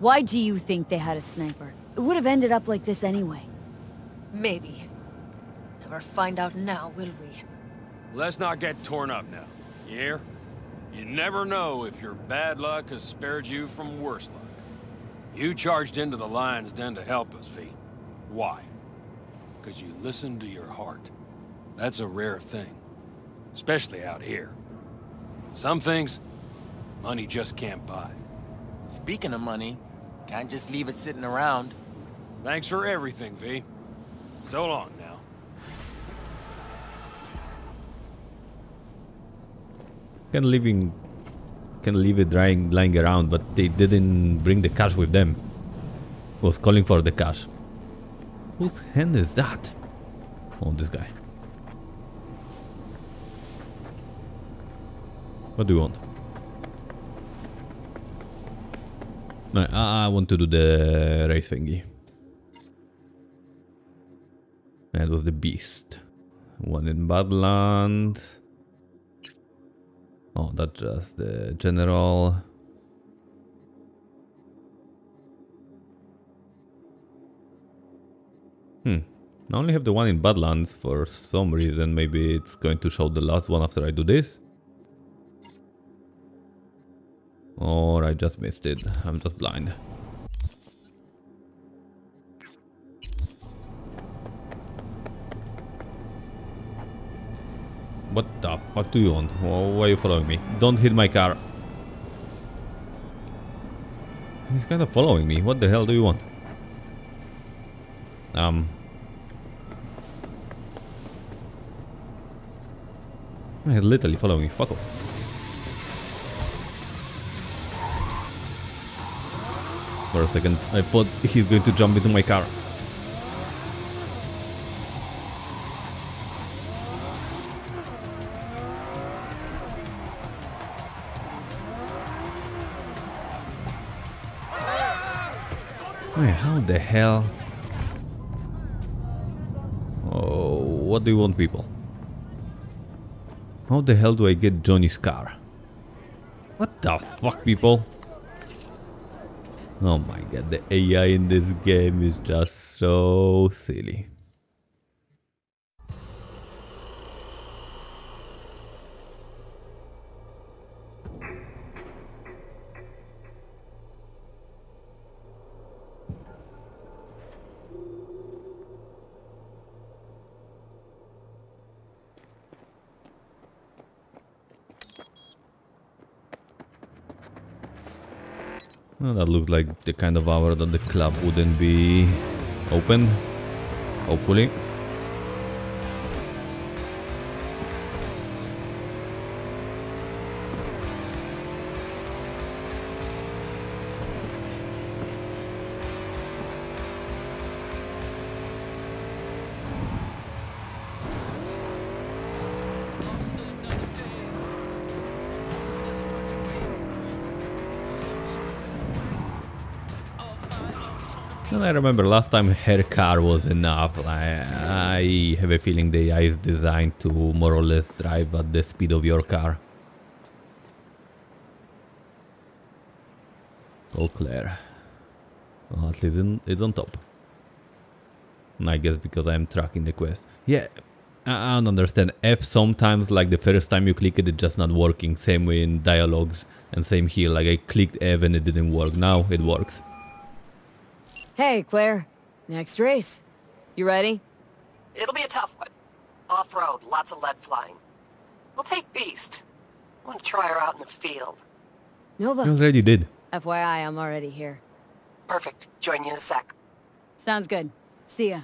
Why do you think they had a sniper? It would have ended up like this anyway. Maybe. Never find out now, will we? Let's not get torn up now. You hear? You never know if your bad luck has spared you from worse luck. You charged into the lion's den to help us, V. Why? Because you listened to your heart. That's a rare thing. Especially out here. Some things, money just can't buy. Speaking of money, can't just leave it sitting around. Thanks for everything, V. So long now. Can living can leave it lying lying around, but they didn't bring the cash with them. Was calling for the cash. Whose hand is that? Oh, this guy. What do you want? No, I, I want to do the race thingy. That was the beast. One in Badlands. Oh, that's just the general. Hmm. I only have the one in Badlands for some reason. Maybe it's going to show the last one after I do this. Or I just missed it. I'm just blind. What the fuck do you want? Why are you following me? Don't hit my car. He's kind of following me. What the hell do you want? Um. He's literally following me. Fuck off. For a second, I thought he's going to jump into my car. Wait, how the hell? Oh, what do you want, people? How the hell do I get Johnny's car? What the fuck, people? Oh my god, the AI in this game is just so silly. Well, that looks like the kind of hour that the club wouldn't be open. Hopefully. And I remember last time her car was enough. I, I have a feeling the AI is designed to more or less drive at the speed of your car. All clear. Well, at least it's on top. I guess because I'm tracking the quest. Yeah, I don't understand. F sometimes, like the first time you click it, it's just not working. Same way in dialogues and same here. Like I clicked F and it didn't work. Now it works. Hey, Claire. Next race. You ready? It'll be a tough one. Off-road, lots of lead flying. We'll take Beast. I want to try her out in the field. Nova. I already did. FYI, I'm already here. Perfect. Join you in a sec. Sounds good. See ya.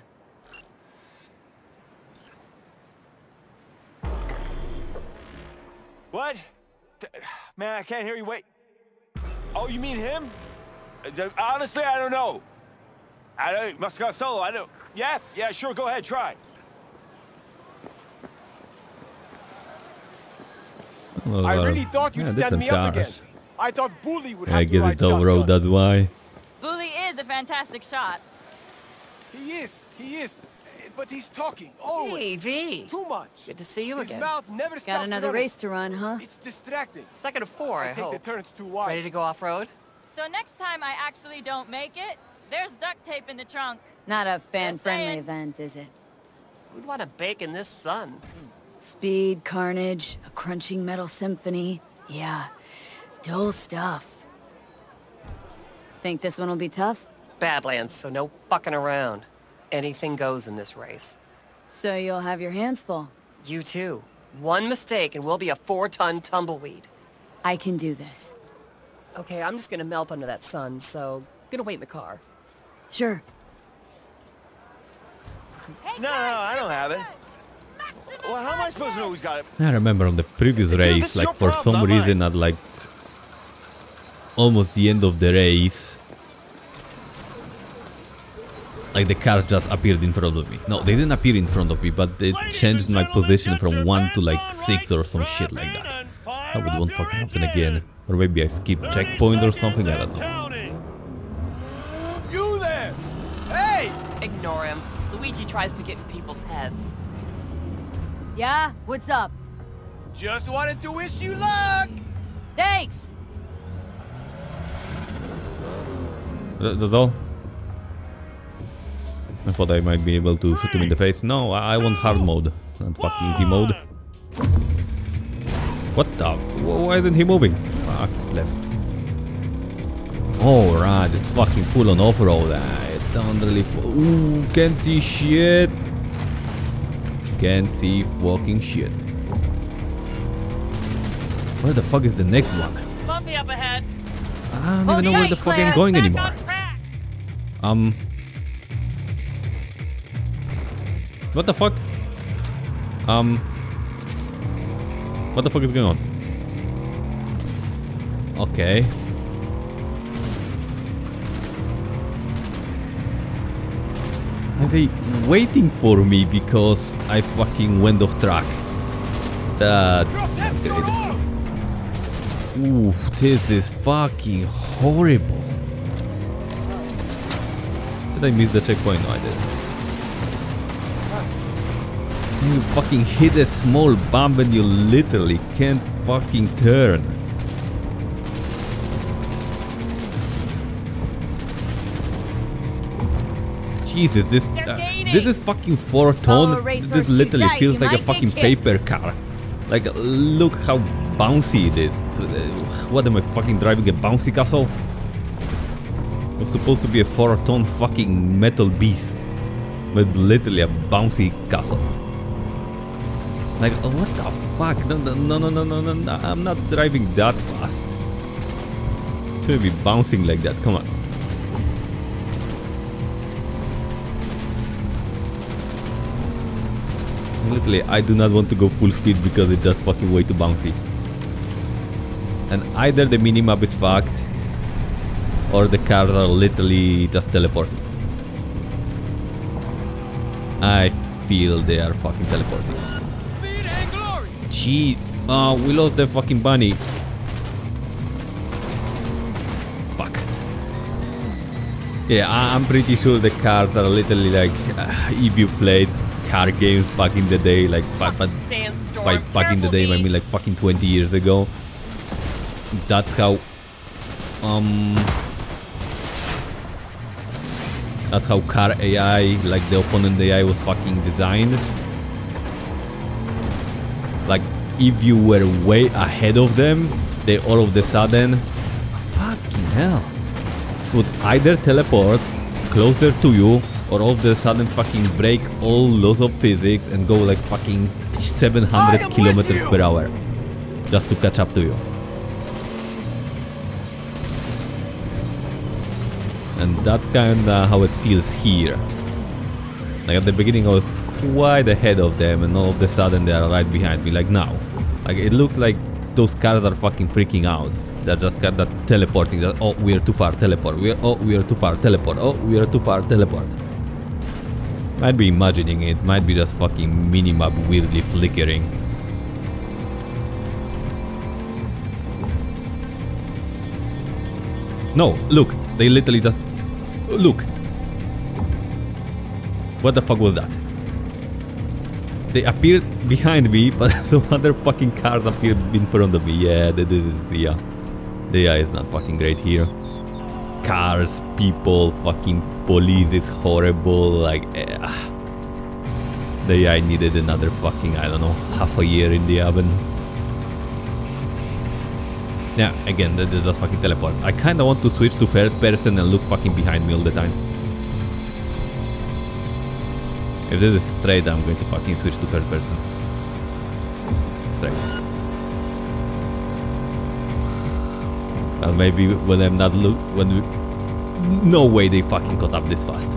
What? Man, I can't hear you. Wait. Oh, you mean him? Uh, Honestly, I don't know. I don't. Must have got solo. I don't. Yeah, yeah, sure. Go ahead, try. Well, I uh, really thought you'd yeah, stand me up again. I thought Bully would I have to guess ride it's off-road, shotgun. that's why. Bully is a fantastic shot. He is. He is. But he's talking always. Hey, V. Too much. Good to see you His again. mouth never stops Got another running. race to run, huh? It's distracting. Second of four, I, I think hope. the turn's too wide. Ready to go off-road? So next time I actually don't make it, there's duct tape in the trunk. Not a fan-friendly event, is it? Who'd want to bake in this sun? Speed, carnage, a crunching metal symphony. Yeah, dull stuff. Think this one will be tough? Badlands, so no fucking around. Anything goes in this race. So you'll have your hands full. You too. One mistake and we'll be a four-ton tumbleweed. I can do this. Okay, I'm just gonna melt under that sun, so gonna wait in the car. Sure. No, no, I don't have it. Well, how am I supposed to know who's got it? I remember on the previous race, this like for problem, some not reason at like almost the end of the race, like the car just appeared in front of me. No, they didn't appear in front of me, but they changed my position from one to like six or some shit like that. That would won't fucking happen again. Or maybe I skipped checkpoint or something, I don't know. Ignore him. Luigi tries to get in people's heads. Yeah? What's up? Just wanted to wish you luck! Thanks! That- That's all? I thought I might be able to shoot him in the face. No, I, I want hard mode, not fucking easy mode. What the? Why isn't he moving? Fuck, left. Oh, right, it's fucking full on off-road. I don't Ooh, can't see shit. Can't see fucking shit. Where the fuck is the next one? Bumpy up ahead. I don't even know where the fuck I'm going anymore. Um. What the fuck? Um. What the fuck is going on? Okay. They waiting for me because I fucking went off track? That's not great. Ooh, this is fucking horrible. Did I miss the checkpoint? No, I didn't. You fucking hit a small bump and you literally can't fucking turn. Jesus, this uh, this is fucking four ton. Oh, This literally feels like a fucking paper car. Like, look how bouncy it is. What am I fucking driving a bouncy castle? It's supposed to be a four ton fucking metal beast, but it's literally a bouncy castle. Like, what the fuck? No, no, no, no, no, no, no, no. I'm not driving that fast. Shouldn't be bouncing like that. Come on. Literally, I do not want to go full speed because it's just fucking way too bouncy. And either the minimap is fucked, or the cars are literally just teleporting. I feel they are fucking teleporting. Gee, uh, we lost the fucking bunny. Fuck. Yeah, I- I'm pretty sure the cars are literally like uh, if you played car games back in the day, like back, Sandstorm. by back in the day, I mean like fucking 20 years ago. That's how, um, that's how car AI, like the opponent AI, was fucking designed. Like if you were way ahead of them, they all of the sudden, fucking hell, would either teleport closer to you or all of a sudden fucking break all laws of physics and go like fucking 700 kilometers per hour just to catch up to you. And that's kinda how it feels here. Like at the beginning I was quite ahead of them and all of a sudden they are right behind me like now. Like it looks like those cars are fucking freaking out. They're just kind of teleporting. That oh we are too far, teleport. We are oh we are too far, teleport. Oh we are too far, teleport. Might be imagining it, might be just fucking minimap weirdly flickering. No, look, they literally just look. What the fuck was that? They appeared behind me, [laughs] but some other fucking cars appeared in front of me. Yeah, is yeah. The AI is not fucking great here. Cars, people, fucking police is horrible. Like, eh, the AI needed another fucking I don't know half a year in the oven. Yeah, again, that just fucking teleport. I kinda want to switch to third person and look fucking behind me all the time. If this is straight, I'm going to fucking switch to third person. Straight. Well, maybe when I'm not look, when no way they fucking caught up this fast.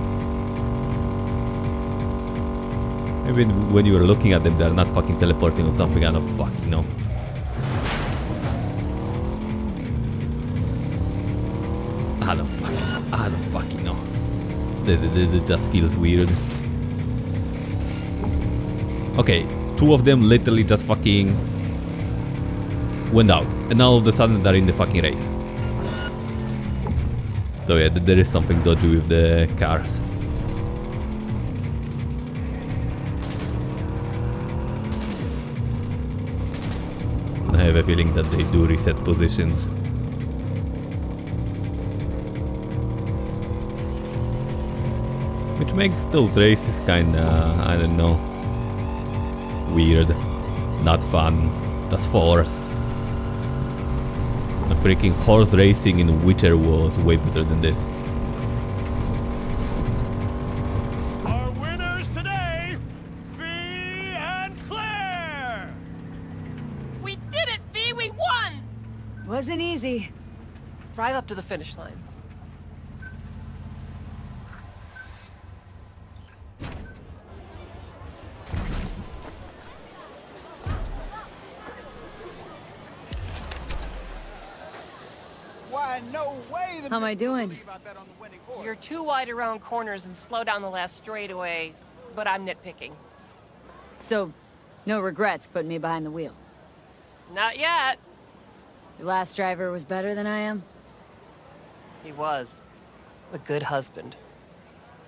Maybe when you are looking at them, they're not fucking teleporting or something. I don't fucking know. I don't fucking, I don't fucking know. It just feels weird. Okay, two of them literally just fucking went out, and all of a sudden they're in the fucking race. So yeah, there is something dodgy with the cars. I have a feeling that they do reset positions. Which makes those races kinda, I don't know, weird, not fun, that's forced. The freaking horse racing in Witcher was way better than this. Our winners today, V and Claire! We did it, V! We won! Wasn't easy. Drive up to the finish line. How am I doing? You're too wide around corners and slow down the last straightaway, but I'm nitpicking. So, no regrets putting me behind the wheel. Not yet. Your last driver was better than I am? He was. A good husband.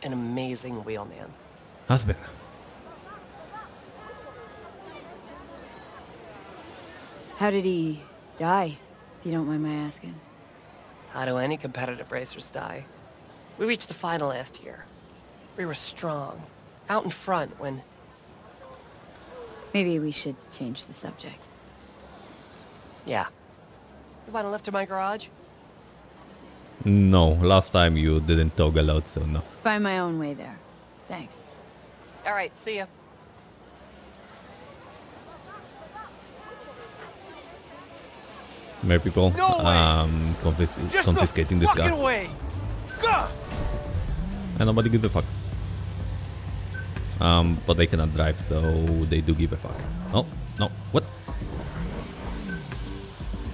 An amazing wheelman. Husband. How did he die, if you don't mind my asking? How do any competitive racers die? We reached the final last year. We were strong, out in front when... Maybe we should change the subject. Yeah. You want to lift to my garage? No, last time you didn't talk a lot, so no. Find my own way there. Thanks. All right, see ya. More people No um, confis Just confiscating this guy. way! And nobody gives a fuck. Um, but they cannot drive, so they do give a fuck. Oh, no, what?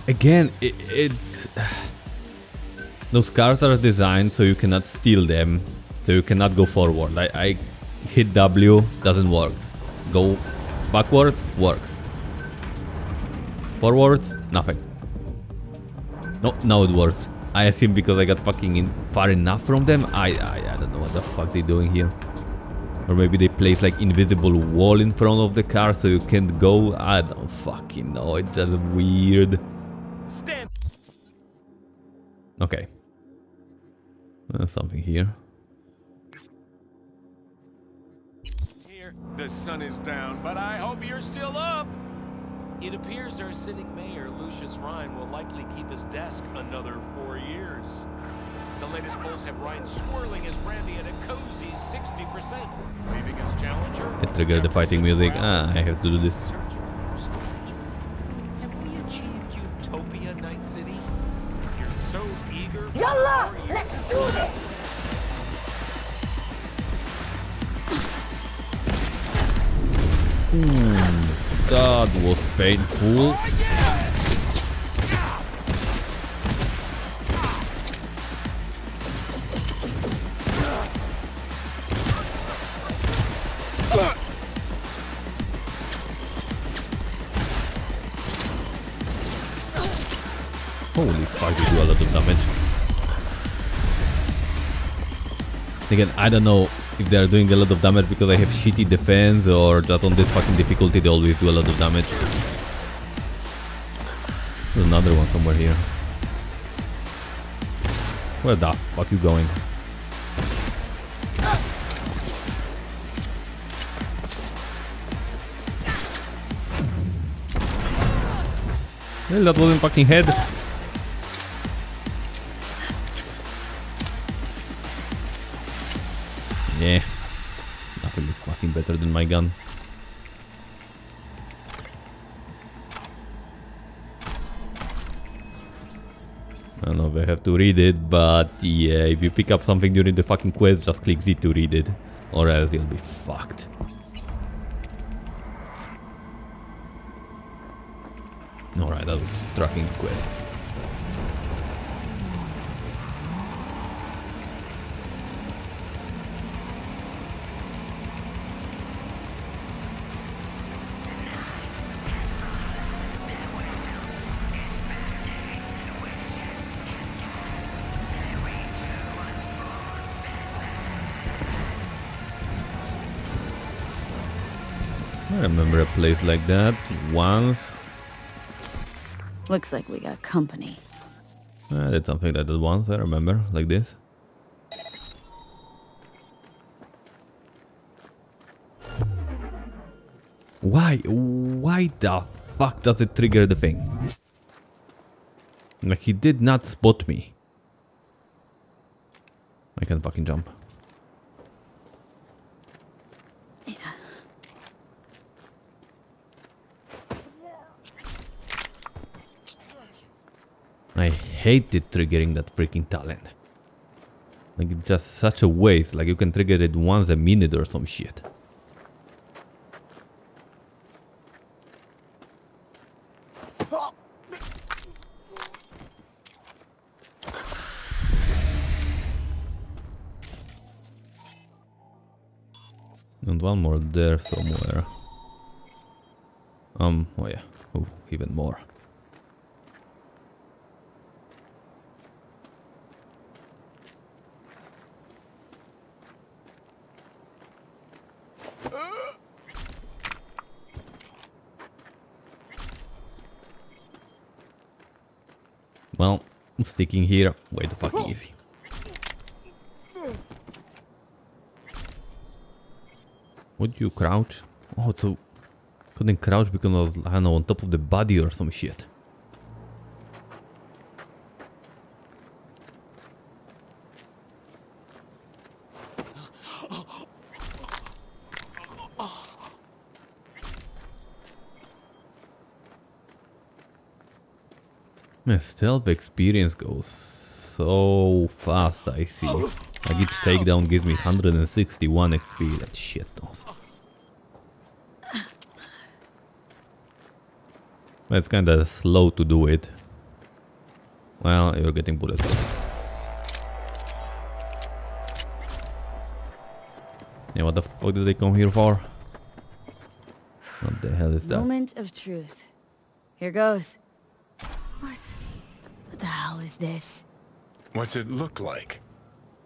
Again, it, it's... [sighs] Those cars are designed so you cannot steal them, so you cannot go forward. I, I hit W, doesn't work. Go backwards, works. Forwards, nothing. No, now it works. I assume because I got fucking in far enough from them. I, I I don't know what the fuck they're doing here. Or maybe they place like invisible wall in front of the car so you can't go. I don't fucking know. It's just weird. Stand. Okay. Uh, something here. Here, the sun is down, but I hope you're still up. It appears our sitting mayor, Lucius Rhyne, will likely keep his desk another four years. The latest polls have Ryan swirling his brandy at a cozy 60%, leaving his challenger... It triggered the fighting music. Ah, I have to do this. Have we achieved Utopia, Night City? You're so eager for Yalla, more let's do this. Hmm, that was painful. Holy fuck, they do a lot of damage. Again, I don't know if they're doing a lot of damage because I have shitty defense or just on this fucking difficulty they always do a lot of damage. There's another one somewhere here. Where the fuck you going? Well, that wasn't fucking head. Yeah. Nothing is fucking better than my gun. I don't know if I have to read it, but yeah, if you pick up something during the fucking quest, just click Z to read it. Or else you'll be fucked. Alright, that was tracking quest. Remember a place like that once. Looks like we got company. Uh, I did something like that once, I remember, like this. Why? Why the fuck does it trigger the thing? Like he did not spot me. I can fucking jump. I hated triggering that freaking talent. Like it's just such a waste, like you can trigger it once a minute or some shit. And one more there somewhere. Um, oh yeah, oh, even more. Well, sticking here way too fucking easy. Would you crouch? Oh, so couldn't crouch because I was, I know, on top of the body or some shit. My stealth experience goes so fast, I see. Like each takedown gives me 161 XP, that shit knows. It's kinda slow to do it. Well, you're getting bullets. Yeah, what the fuck did they come here for? What the hell is that? Moment of truth. Here goes. What? What the hell is this? What's it look like?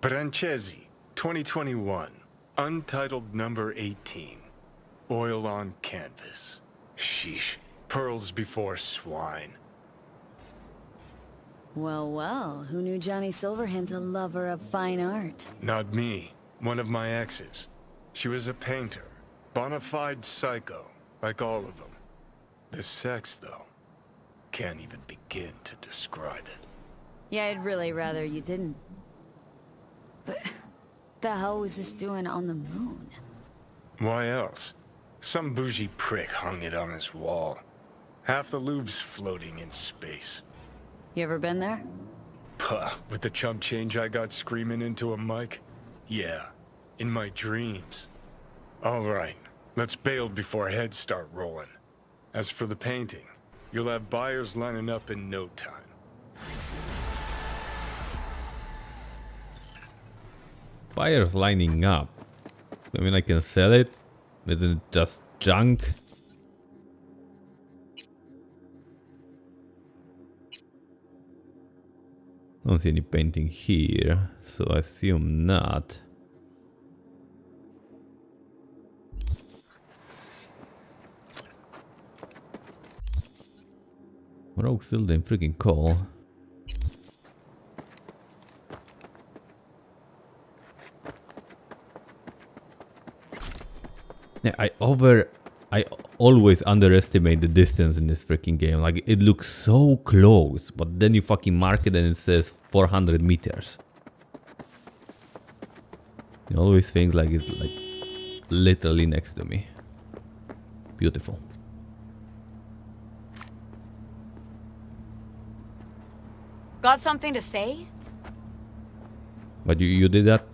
Brancesi, 2021. Untitled number 18. Oil on canvas. Sheesh. Pearls before swine. Well, well, who knew Johnny Silverhand's a lover of fine art? Not me. One of my exes. She was a painter. Bona fide psycho, like all of them. The sex, though. Can't even begin to describe it. Yeah, I'd really rather you didn't. But the hell was this doing on the moon? Why else? Some bougie prick hung it on his wall. Half the Louvre's floating in space. You ever been there? Puh, with the chump change I got screaming into a mic? Yeah, in my dreams. Alright, let's bail before heads start rolling. As for the painting, you'll have buyers lining up in no time. Buyers lining up. I mean, I can sell it, but then just junk. Don't see any painting here, so I assume not. Rogue still didn't freaking call. Yeah, I over... I always underestimate the distance in this freaking game. Like, it looks so close, but then you fucking mark it and it says 400 meters. You always think like it's like literally next to me. Beautiful. Got something to say? But you, you did that?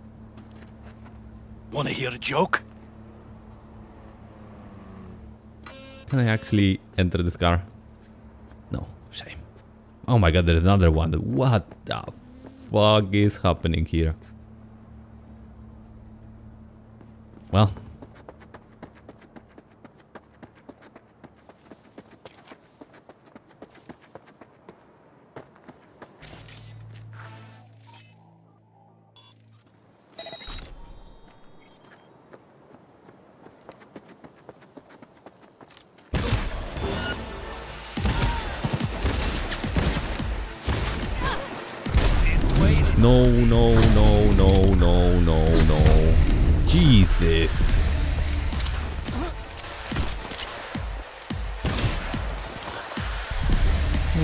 Wanna hear a joke? Can I actually enter this car? No, shame. Oh my god, there's another one. What the fuck is happening here? Well.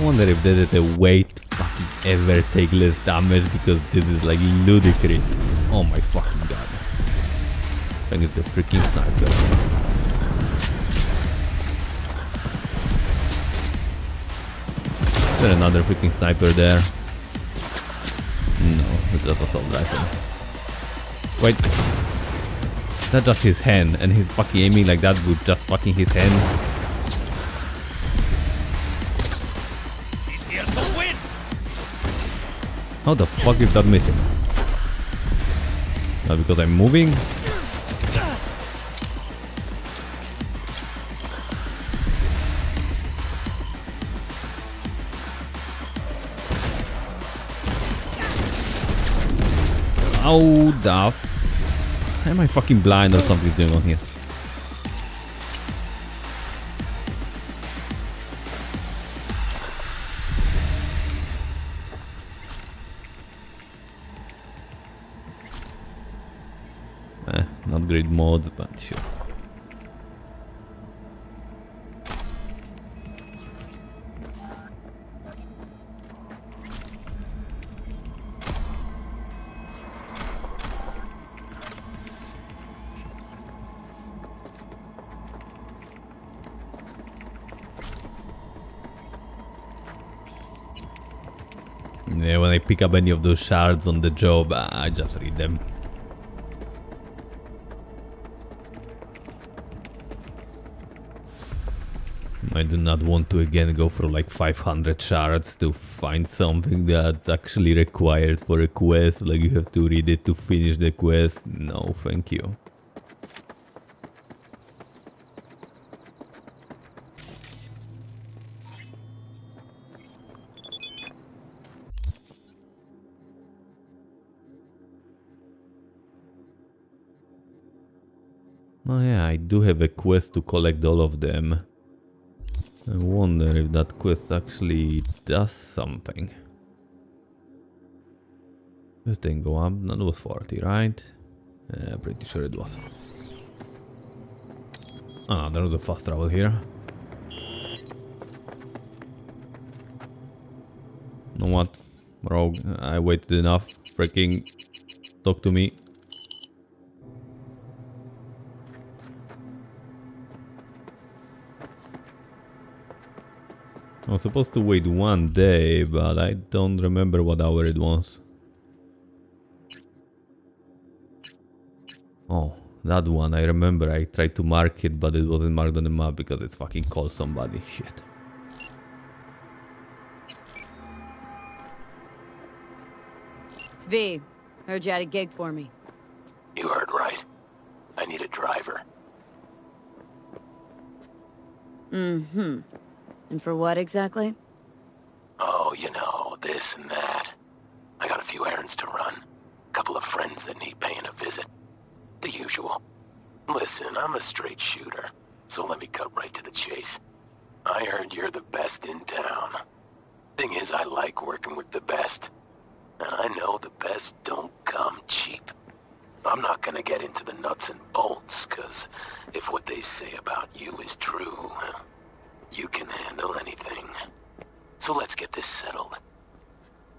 Wonder if that is a to fucking ever take less damage because this is like ludicrous. Oh my fucking god. I think it's the freaking sniper. Is there another freaking sniper there? No, it's just assault rifle. Wait. That's just his hand and he's fucking aiming like that with just fucking his hand. How the fuck is that missing? Not because I'm moving? How the... Am I fucking blind or something's going on here? But sure. Yeah, when I pick up any of those shards on the job, I just read them. Not want to again go for like 500 shards to find something that's actually required for a quest. Like you have to read it to finish the quest. No, thank you. Oh yeah, I do have a quest to collect all of them. I wonder if that quest actually does something. This didn't go up, that was 40, right? Yeah, pretty sure it was. Ah, there was a fast travel here. know what? Rogue, I waited enough. Freaking talk to me. I was supposed to wait one day, but I don't remember what hour it was. Oh, that one, I remember I tried to mark it, but it wasn't marked on the map because it's fucking called somebody. Shit. It's V. Heard you had a gig for me. You heard right. I need a driver. Mm-hmm. And for what exactly? Oh, you know, this and that. I got a few errands to run. a Couple of friends that need paying a visit. The usual. Listen, I'm a straight shooter, so let me cut right to the chase. I heard you're the best in town. Thing is, I like working with the best. And I know the best don't come cheap. I'm not gonna get into the nuts and bolts, cause if what they say about you is true, you can handle anything. So let's get this settled.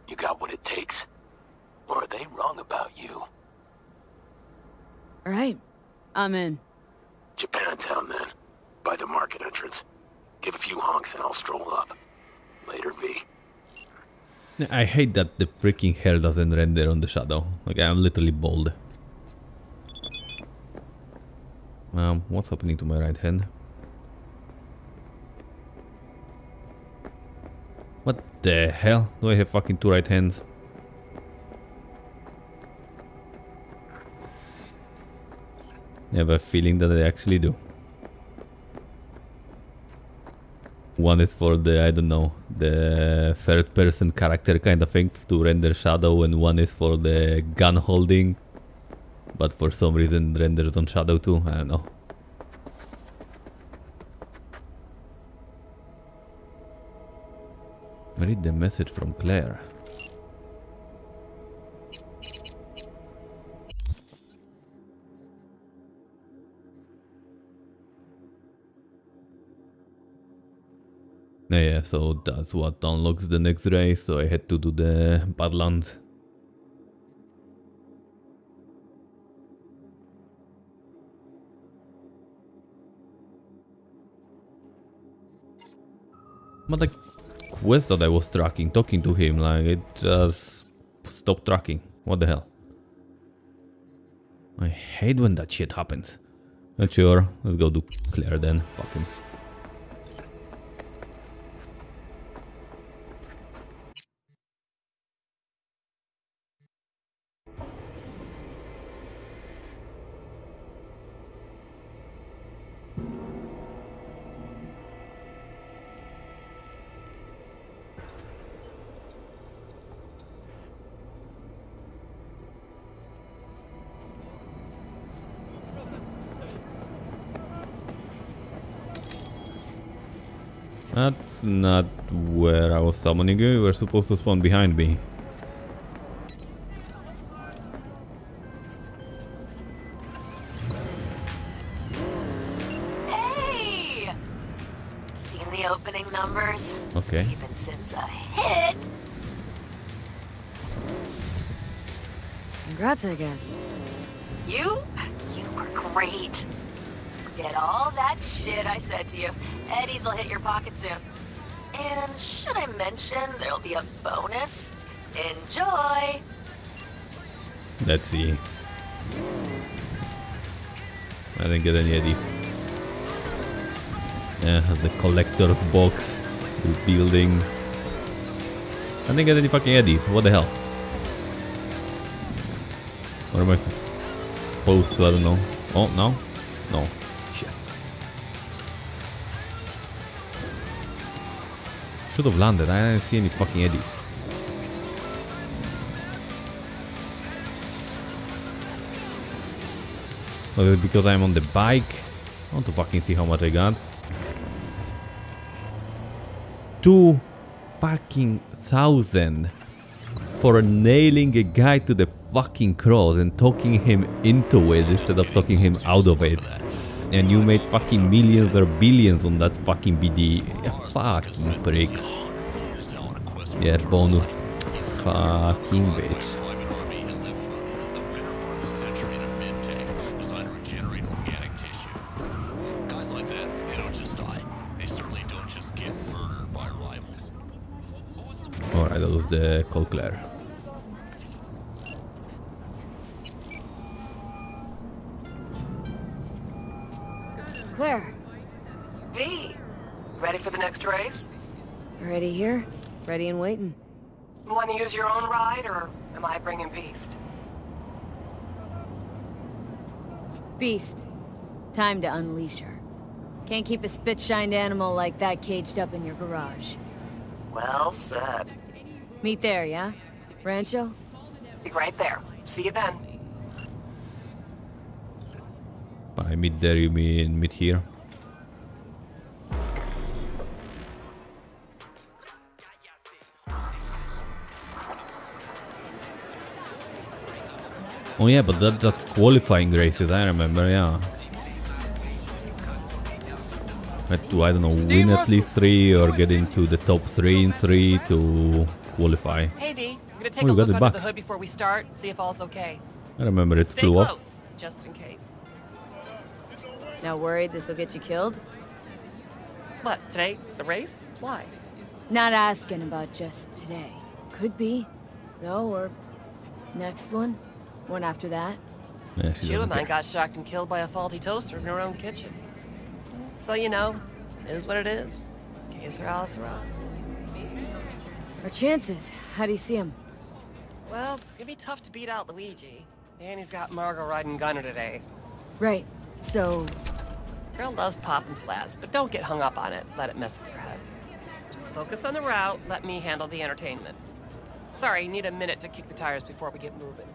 You got what it takes? Or are they wrong about you? Right. I'm in. Japantown then. By the market entrance. Give a few honks and I'll stroll up. Later, V. I hate that the freaking hair doesn't render on the shadow. Like I'm literally bald. Um, what's happening to my right hand? What the hell? Do I have fucking two right hands? I have a feeling that I actually do. One is for the, I don't know, the third person character kind of thing to render shadow and one is for the gun holding. But for some reason renders on shadow too, I don't know. Read the message from Claire. Yeah, so that's what unlocks the next race, so I had to do the Badlands. But like, quest that I was tracking, talking to him, like it just stopped tracking. What the hell? I hate when that shit happens. Not sure. Let's go do Claire then. Fuck him. That's not where I was summoning you. You were supposed to spawn behind me. Hey! Seen the opening numbers? Okay. Stephenson's a hit. Congrats, I guess. You? You were great. Forget all that shit I said to you. eddies will hit your pocket soon. And should I mention there'll be a bonus? Enjoy! Let's see. I didn't get any of these. Yeah, the collector's box. The building. I didn't get any fucking eddies. What the hell? What am I supposed to? I don't know. Oh, no? No. Should have landed. I didn't see any fucking eddies. Well, because I'm on the bike. I want to fucking see how much I got. Two fucking thousand for nailing a guy to the fucking cross and talking him into it instead of talking him out of it. And you made fucking millions or billions on that fucking BD. Yeah, fucking pricks. Yeah, bonus. Fucking bitch. Alright, that was the Cold Claire. Ready and waiting. You want to use your own ride, or am I bringing Beast? Beast. Time to unleash her. Can't keep a spit-shined animal like that caged up in your garage. Well said. Meet there, yeah? Rancho? Be right there. See you then. By mid there you mean meet here? Oh yeah, but that's just qualifying races, I remember, yeah. Had to, I don't know, win at least three or get into the top three in three to qualify. Hey V, I'm gonna take Oh, a look under back. the hood before we start, see if all's okay. I remember it Stay flew close, off. just in case. Not worried this'll get you killed? What, today? The race? Why? Not asking about just today. Could be, though, or next one. One after that. Yeah, she Sheila doesn't mine got shocked and killed by a faulty toaster in her own kitchen. So you know, it is what it is. Que sera, sera. Our chances. How do you see him? Well, it'd be tough to beat out Luigi. And he's got Margot riding Gunner today. Right. So, Girl loves popping flats, but don't get hung up on it. Let it mess with your head. Just focus on the route, let me handle the entertainment. Sorry, need a minute to kick the tires before we get moving.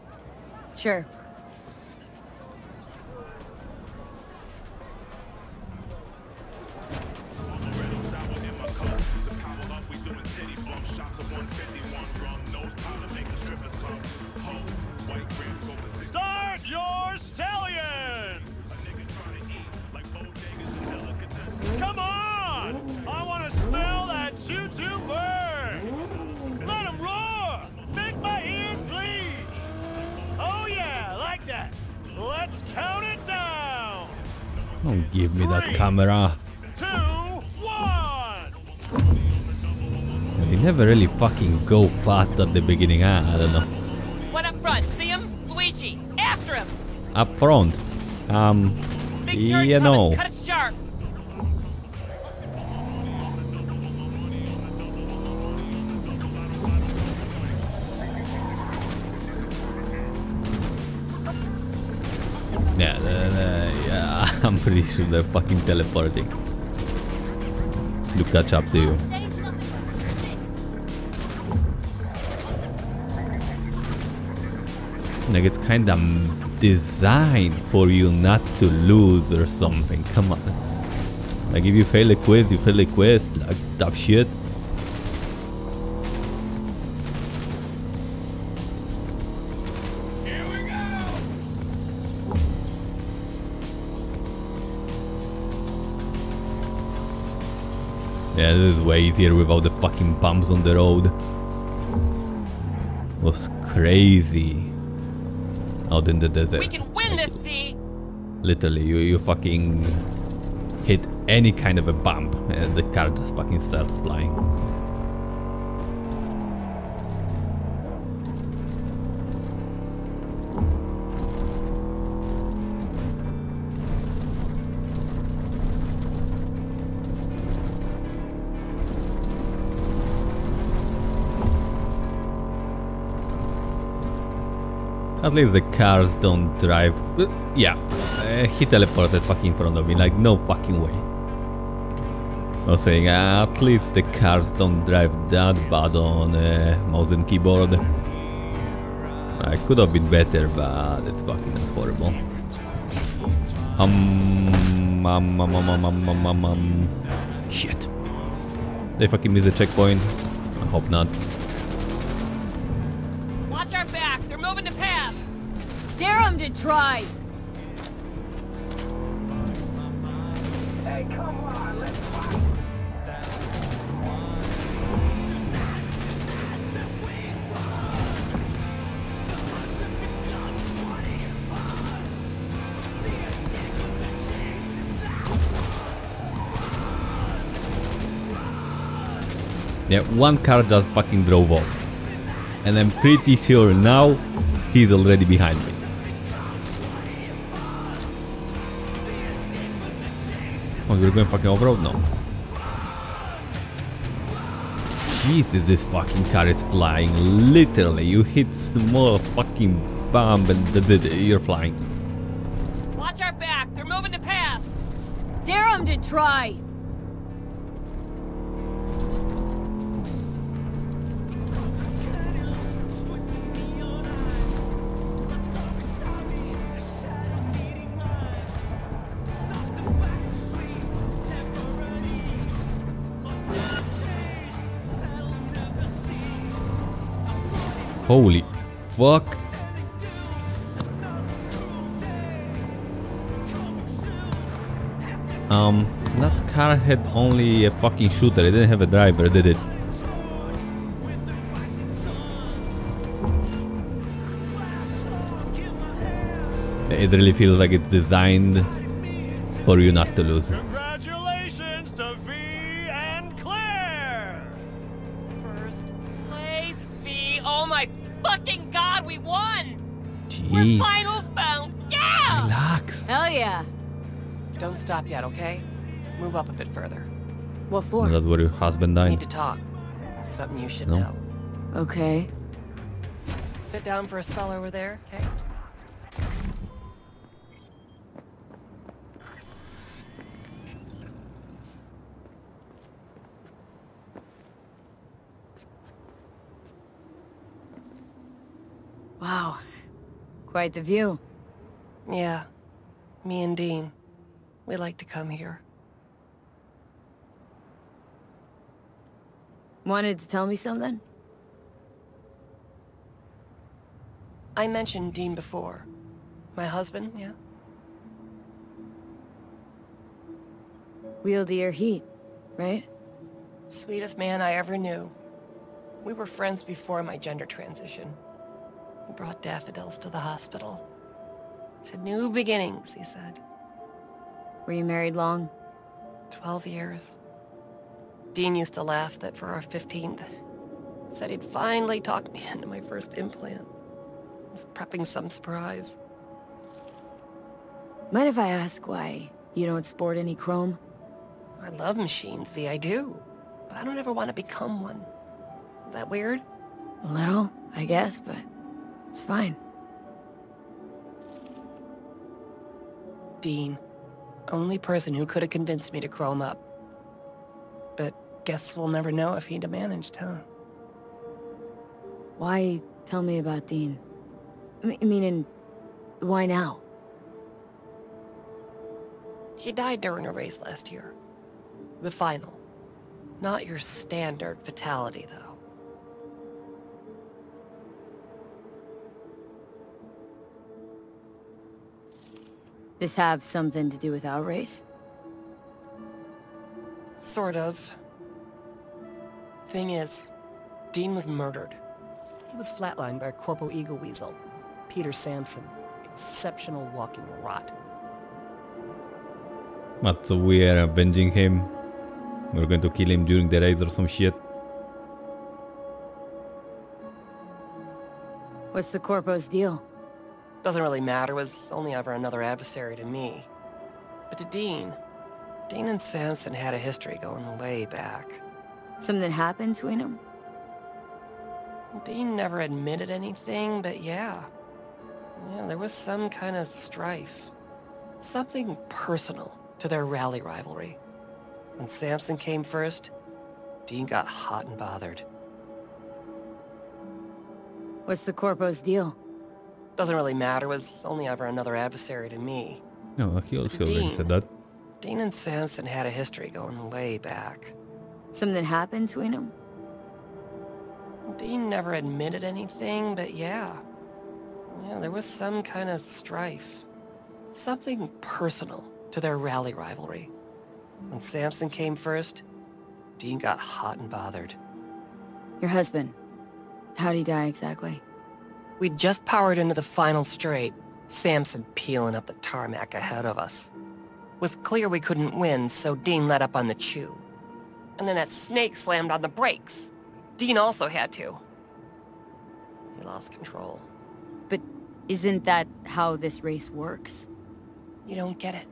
Sure. Fucking go fast at the beginning, huh? I don't know. One up front. See him? Luigi. After him. Up front. Um, Big you know. Cut it sharp. Yeah, the- yeah, [laughs] I'm pretty sure they're fucking teleporting. To catch up to you. Like it's kinda designed for you not to lose or something. Come on. Like if you fail a quest, you fail a quest. Like tough shit. Yeah, this is way easier without the fucking bumps on the road. was crazy. Out in the desert. We can win this, V. Literally, you, you fucking hit any kind of a bump and the car just fucking starts flying. At least the cars don't drive. Uh, yeah, uh, he teleported fucking in front of me, like no fucking way. I was saying, uh, at least the cars don't drive that bad on uh, mouse and keyboard. I could have been better, but it's fucking not horrible. Um, um, um, um, um, um, um, um, shit. They fucking missed the checkpoint. I hope not. They're moving to pass. Dare him to try! Hey, come on, let's fight. Yeah, one car just fucking drove off. And I'm pretty sure now he's already behind me. Oh, you're going fucking off-road? No. Jesus, this fucking car is flying. Literally, you hit small fucking bump and you're flying. Watch our back. They're moving to pass. Dare him to try! Holy fuck. Um, that car had only a fucking shooter, it didn't have a driver, did it? It really feels like it's designed for you not to lose. Jeez. finals bound. Yeah! Relax. Hell yeah. Don't stop yet, okay? Move up a bit further. What for? That's where your husband We died. need to talk. Something you should No. know. Okay. Sit down for a spell over there, okay? Wow. Quite the view. Yeah. Me and Dean. We like to come here. Wanted to tell me something? I mentioned Dean before. My husband, yeah? Wield your heat, right? Sweetest man I ever knew. We were friends before my gender transition. Brought daffodils to the hospital. To new beginnings, he said. Were you married long? Twelve years. Dean used to laugh that for our 15th, said he'd finally talked me [laughs] into my first implant. Was prepping some surprise. Mind if I ask why you don't sport any chrome? I love machines, V, I do. But I don't ever want to become one. That weird? A little, I guess, but it's fine. Dean. Only person who could have convinced me to chrome up. But guess we'll never know if he'd have managed, huh? Why tell me about Dean? I mean, why now? He died during a race last year. The final. Not your standard fatality, though. This have something to do with our race? Sort of. Thing is, Dean was murdered. He was flatlined by a Corpo Eagle Weasel, Peter Sampson. Exceptional walking rot. What, so we are avenging him? We're going to kill him during the race or some shit? What's the Corpo's deal? Doesn't really matter, was only ever another adversary to me. But to Dean, Dean and Sampson had a history going way back. Something happened between them? Dean never admitted anything, but yeah. Yeah, there was some kind of strife. Something personal to their rally rivalry. When Sampson came first, Dean got hot and bothered. What's the Corpo's deal? Doesn't really matter, was only ever another adversary to me. No, he also already Dean. said that. Dean and Sampson had a history going way back. Something happened between them? Dean never admitted anything, but yeah. Yeah, there was some kind of strife. Something personal to their rally rivalry. When Sampson came first, Dean got hot and bothered. Your husband. How'd he die exactly? We'd just powered into the final straight, Sampson peeling up the tarmac ahead of us. Was clear we couldn't win, so Dean let up on the chew. And then that snake slammed on the brakes. Dean also had to. He lost control. But isn't that how this race works? You don't get it.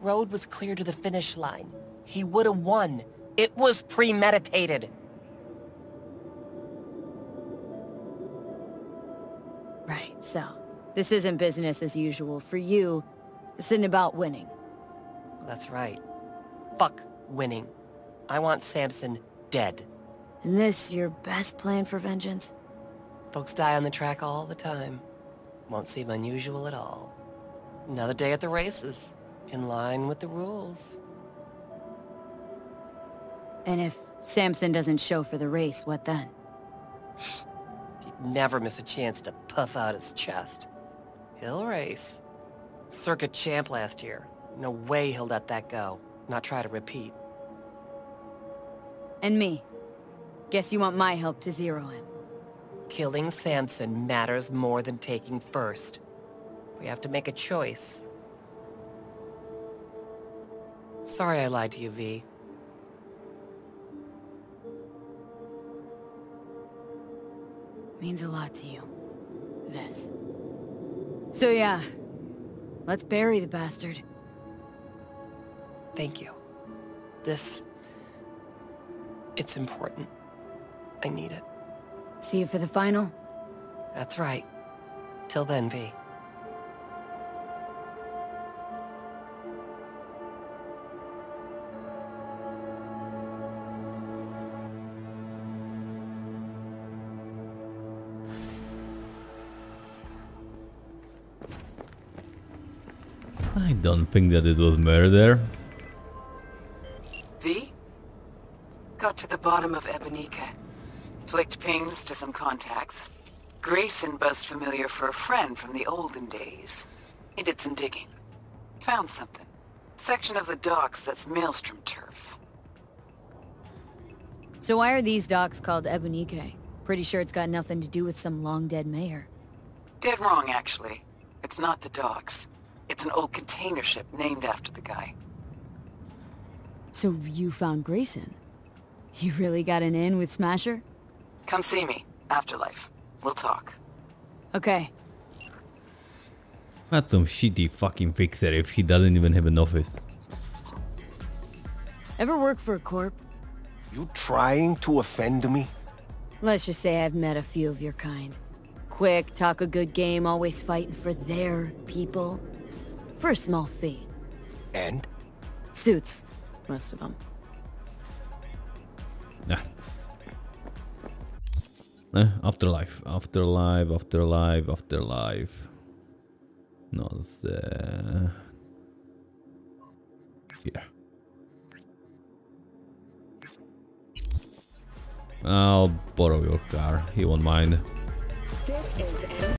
Road was clear to the finish line. He would have won. It was premeditated. So this isn't business as usual. For you, this isn't about winning. That's right. Fuck winning. I want Sampson dead. And this your best plan for vengeance? Folks die on the track all the time. Won't seem unusual at all. Another day at the races. In line with the rules. And if Sampson doesn't show for the race, what then? [laughs] Never miss a chance to puff out his chest. He'll race. Circuit champ last year. No way he'll let that go. Not try to repeat. And me. Guess you want my help to zero in. Killing Sampson matters more than taking first. We have to make a choice. Sorry I lied to you, V. Means a lot to you. This. So yeah, let's bury the bastard. Thank you. This... It's important. I need it. See you for the final? That's right. Till then, V. don't think that it was murder. There. V? Got to the bottom of Ebunike. Flicked pings to some contacts. Grayson buzzed familiar for a friend from the olden days. He did some digging. Found something. Section of the docks that's Maelstrom turf. So why are these docks called Ebunike? Pretty sure it's got nothing to do with some long-dead mayor. Dead wrong, actually. It's not the docks. It's an old container ship named after the guy. So you found Grayson? You really got an in with Smasher? Come see me. Afterlife. We'll talk. Okay. That's some shitty fucking fixer if he doesn't even have an office. Ever work for a corp? You trying to offend me? Let's just say I've met a few of your kind. Quick, talk a good game, always fighting for their people. For a small fee. And? Suits. Most of them. Nah. Eh, afterlife, afterlife, afterlife, afterlife. No, the... Here. I'll borrow your car, he won't mind. This is